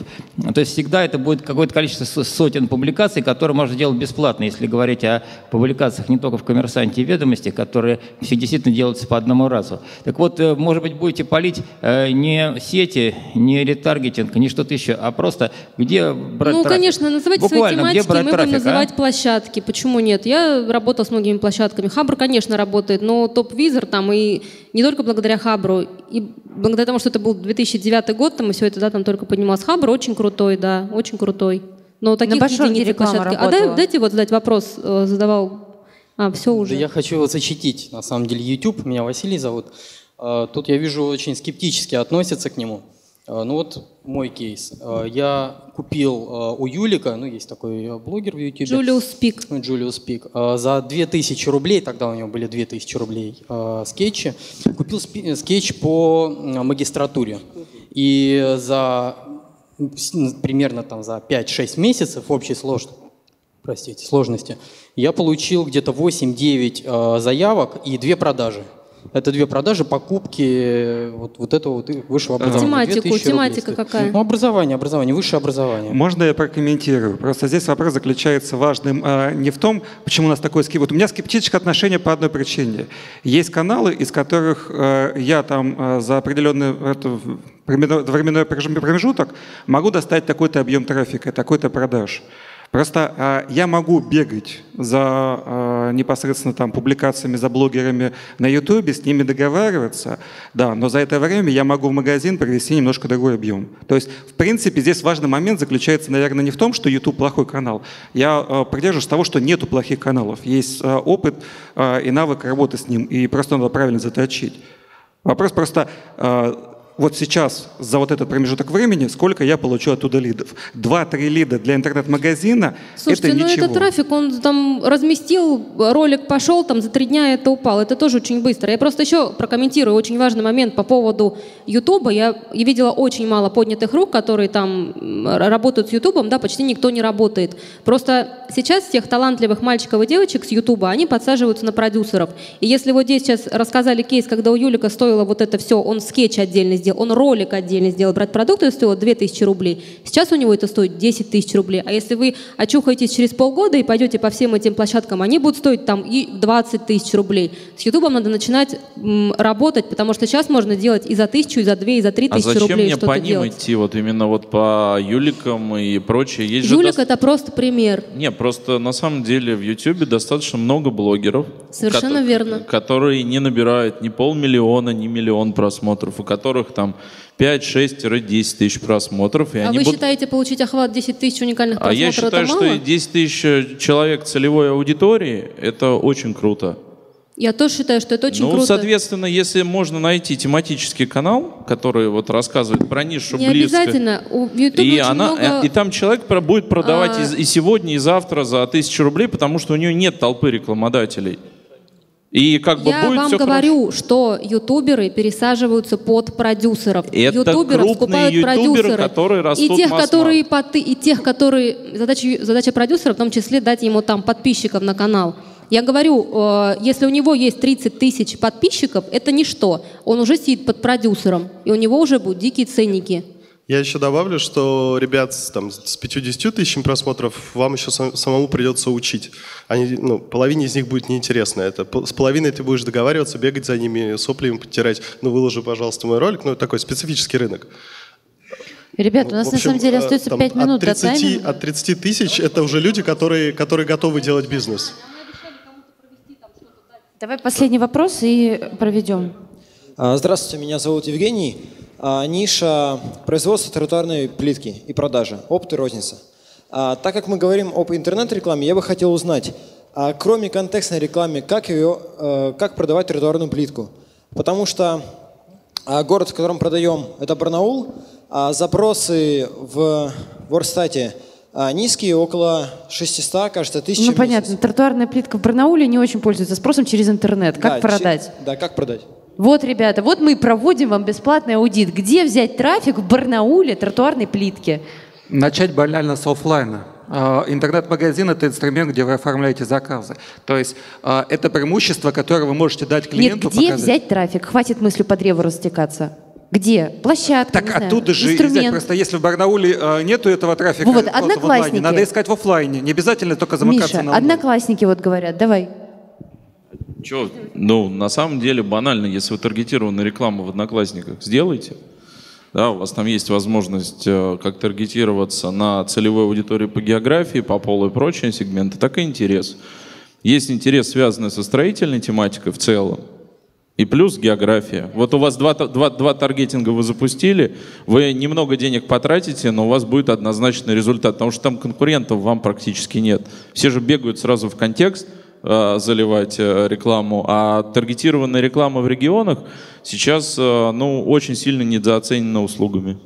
Speaker 15: То есть всегда это будет какое-то количество со- сотен публикаций, которые можно делать бесплатно, если говорить о публикациях не только в «Коммерсанте» и «Ведомости», которые все действительно делаются по одному разу. Так вот, э, может быть, будете полить э, не сети, не ретаргетинг, не что-то еще, а просто где брать
Speaker 6: ну,
Speaker 15: трафик?
Speaker 6: конечно, называйте
Speaker 15: Буквально,
Speaker 6: свои тематики, мы будем
Speaker 15: а?
Speaker 6: называть площадки. Почему нет? Я работала с многими площадками. Хабр, конечно, работает, но топ-визор там и не только благодаря Хабру, и благодаря тому, что это был 2009 год, там и все это да, там только поднималось. Хабр очень крутой, да, очень крутой. Но таких единиц
Speaker 1: реклама
Speaker 6: площадки. А
Speaker 1: работала.
Speaker 6: дай- дайте вот задать вопрос, э, задавал. А, все уже.
Speaker 9: Да я хочу его защитить. На самом деле YouTube, меня Василий зовут. А, Тут я вижу, очень скептически относятся к нему. А, Ну вот мой кейс. А, Я купил а, у Юлика, ну есть такой э, блогер в YouTube.
Speaker 6: Джулиус Пик.
Speaker 9: Джулиус Пик. За 2000 рублей, тогда у него были 2000 рублей скетчи, купил скетч по магистратуре. И за примерно там за 5-6 месяцев общей сложности, простите, сложности, я получил где-то 8-9 э, заявок и две продажи.
Speaker 16: Это две продажи, покупки вот, вот этого вот высшего образования.
Speaker 6: Тематику,
Speaker 16: 2000 рублей
Speaker 6: тематика какая?
Speaker 16: Ну, образование, образование, высшее образование.
Speaker 3: Можно я прокомментирую? Просто здесь вопрос заключается важным а, не в том, почему у нас такой скеп... Вот у меня скептическое отношение по одной причине. Есть каналы, из которых а, я там а, за определенный это, временной промежуток могу достать такой-то объем трафика, такой-то продаж. Просто а, я могу бегать за а, непосредственно там публикациями, за блогерами на Ютубе, с ними договариваться, да, но за это время я могу в магазин привести немножко другой объем. То есть, в принципе, здесь важный момент заключается, наверное, не в том, что YouTube плохой канал. Я а, придерживаюсь того, что нету плохих каналов. Есть опыт и навык работы с ним, и просто надо правильно заточить. Вопрос просто, вот сейчас за вот этот промежуток времени, сколько я получу оттуда лидов. Два-три лида для интернет-магазина
Speaker 6: Слушайте,
Speaker 3: это
Speaker 6: ну
Speaker 3: ничего.
Speaker 6: этот трафик, он там разместил, ролик пошел, там за три дня это упал. Это тоже очень быстро. Я просто еще прокомментирую очень важный момент по поводу Ютуба. Я, я видела очень мало поднятых рук, которые там работают с Ютубом, да, почти никто не работает. Просто сейчас тех талантливых мальчиков и девочек с Ютуба, они подсаживаются на продюсеров. И если вот здесь сейчас рассказали кейс, когда у Юлика стоило вот это все, он скетч отдельно сделал, он ролик отдельно сделал, брать продукты стоило 2000 рублей. Сейчас у него это стоит 10 тысяч рублей. А если вы очухаетесь через полгода и пойдете по всем этим площадкам, они будут стоить там и 20 тысяч рублей. С Ютубом надо начинать м, работать, потому что сейчас можно делать и за тысячу, и за две, и за три
Speaker 7: А
Speaker 6: тысячи
Speaker 7: зачем
Speaker 6: рублей
Speaker 7: мне
Speaker 6: что-то
Speaker 7: по ним
Speaker 6: делать.
Speaker 7: идти, вот именно вот по Юликам и прочее? Есть же
Speaker 6: Юлик
Speaker 7: дос-
Speaker 6: это просто пример.
Speaker 7: Не, просто на самом деле в Ютубе достаточно много блогеров,
Speaker 6: Совершенно
Speaker 7: кото-
Speaker 6: верно.
Speaker 7: которые не набирают ни полмиллиона, ни миллион просмотров, у которых там 5-6-10 тысяч просмотров. И
Speaker 6: А
Speaker 7: они
Speaker 6: вы
Speaker 7: будут-
Speaker 6: считаете получить охват 10 тысяч уникальных
Speaker 7: а
Speaker 6: просмотров
Speaker 7: я считаю,
Speaker 6: это
Speaker 7: что
Speaker 6: мало?
Speaker 7: и 10 тысяч человек целевой аудитории – это очень круто.
Speaker 6: Я тоже считаю, что это очень
Speaker 7: ну,
Speaker 6: круто.
Speaker 7: соответственно, если можно найти тематический канал, который вот рассказывает про нишу
Speaker 6: Не
Speaker 7: близко,
Speaker 6: обязательно. У- Ютубе
Speaker 7: и, она,
Speaker 6: много...
Speaker 7: и там человек будет продавать
Speaker 6: А.
Speaker 7: и, и сегодня, и завтра за тысячу рублей, потому что у него нет толпы рекламодателей. И как бы
Speaker 6: Я
Speaker 7: будет
Speaker 6: вам
Speaker 7: все
Speaker 6: говорю, что ютуберы пересаживаются под продюсеров.
Speaker 7: Это
Speaker 6: Ютуберов
Speaker 7: крупные ютуберы,
Speaker 6: продюсеры.
Speaker 7: которые
Speaker 6: и
Speaker 7: растут
Speaker 6: тех,
Speaker 7: масс-маркет.
Speaker 6: которые под- и тех, которые задача, задача продюсера в том числе дать ему там подписчиков на канал. Я говорю, э, если у него есть 30 тысяч подписчиков, это ничто. Он уже сидит под продюсером, и у него уже будут дикие ценники.
Speaker 4: Я еще добавлю, что ребят с, там, с 50 тысячами просмотров вам еще сам- самому придется учить. Они, ну, половине из них будет неинтересно это. С половиной ты будешь договариваться, бегать за ними, сопли им подтирать. Ну, выложи, пожалуйста, мой ролик. Ну, это такой специфический рынок.
Speaker 1: Ребят, у нас
Speaker 4: В
Speaker 1: на
Speaker 4: общем,
Speaker 1: самом деле
Speaker 4: э,
Speaker 1: остается
Speaker 4: там
Speaker 1: 5 минут
Speaker 4: от
Speaker 1: до
Speaker 4: 30,
Speaker 1: тайминга.
Speaker 4: от 30 тысяч это уже люди, которые, которые готовы делать бизнес.
Speaker 1: Давай последний вопрос и проведем.
Speaker 17: А, Здравствуйте, меня зовут Евгений. А, Ниша производства тротуарной плитки и продажи, опыт и розница. А, Так как мы говорим об интернет-рекламе, я бы хотел узнать, а кроме контекстной рекламы, как, ее, э, как продавать тротуарную плитку? Потому что город, в котором продаем, это Барнаул, а запросы в Ворстате низкие, около 600, кажется, тысяч
Speaker 1: Ну понятно, тротуарная плитка в Барнауле не очень пользуется спросом через интернет. Как
Speaker 17: Да,
Speaker 1: продать?
Speaker 17: чи- Да, как продать?
Speaker 1: Вот, ребята, вот мы проводим вам бесплатный аудит. Где взять трафик в Барнауле тротуарной плитки?
Speaker 3: Начать банально с оффлайна. А, Интернет-магазин – это инструмент, где вы оформляете заказы. То есть а, это преимущество, которое вы можете дать
Speaker 1: Нет,
Speaker 3: клиенту.
Speaker 1: где
Speaker 3: показать.
Speaker 1: взять трафик? Хватит мыслью по древу растекаться. Где? Площадка,
Speaker 3: Так
Speaker 1: знаю,
Speaker 3: оттуда же и взять.
Speaker 1: инструмент.
Speaker 3: Просто если в Барнауле а, нету этого трафика
Speaker 1: Вот,
Speaker 3: просто в
Speaker 1: одноклассники.
Speaker 3: онлайне, надо искать в офлайне. Не обязательно только замыкаться
Speaker 1: Миша,
Speaker 3: на онлайн.
Speaker 1: одноклассники вот говорят, давай.
Speaker 7: Чё? Ну, на самом деле банально, если вы таргетированную рекламу в Одноклассниках сделаете, да, у вас там есть возможность э, как таргетироваться на целевую аудиторию по географии, по полу и прочие сегменты, так и интерес. Есть интерес, связанный со строительной тематикой в целом, и плюс география. Вот у вас два, два, два таргетинга вы запустили, вы немного денег потратите, но у вас будет однозначный результат, потому что там конкурентов вам практически нет. Все же бегают сразу в контекст, заливать э, рекламу, а таргетированная реклама в регионах сейчас э, ну, очень сильно недооценена услугами.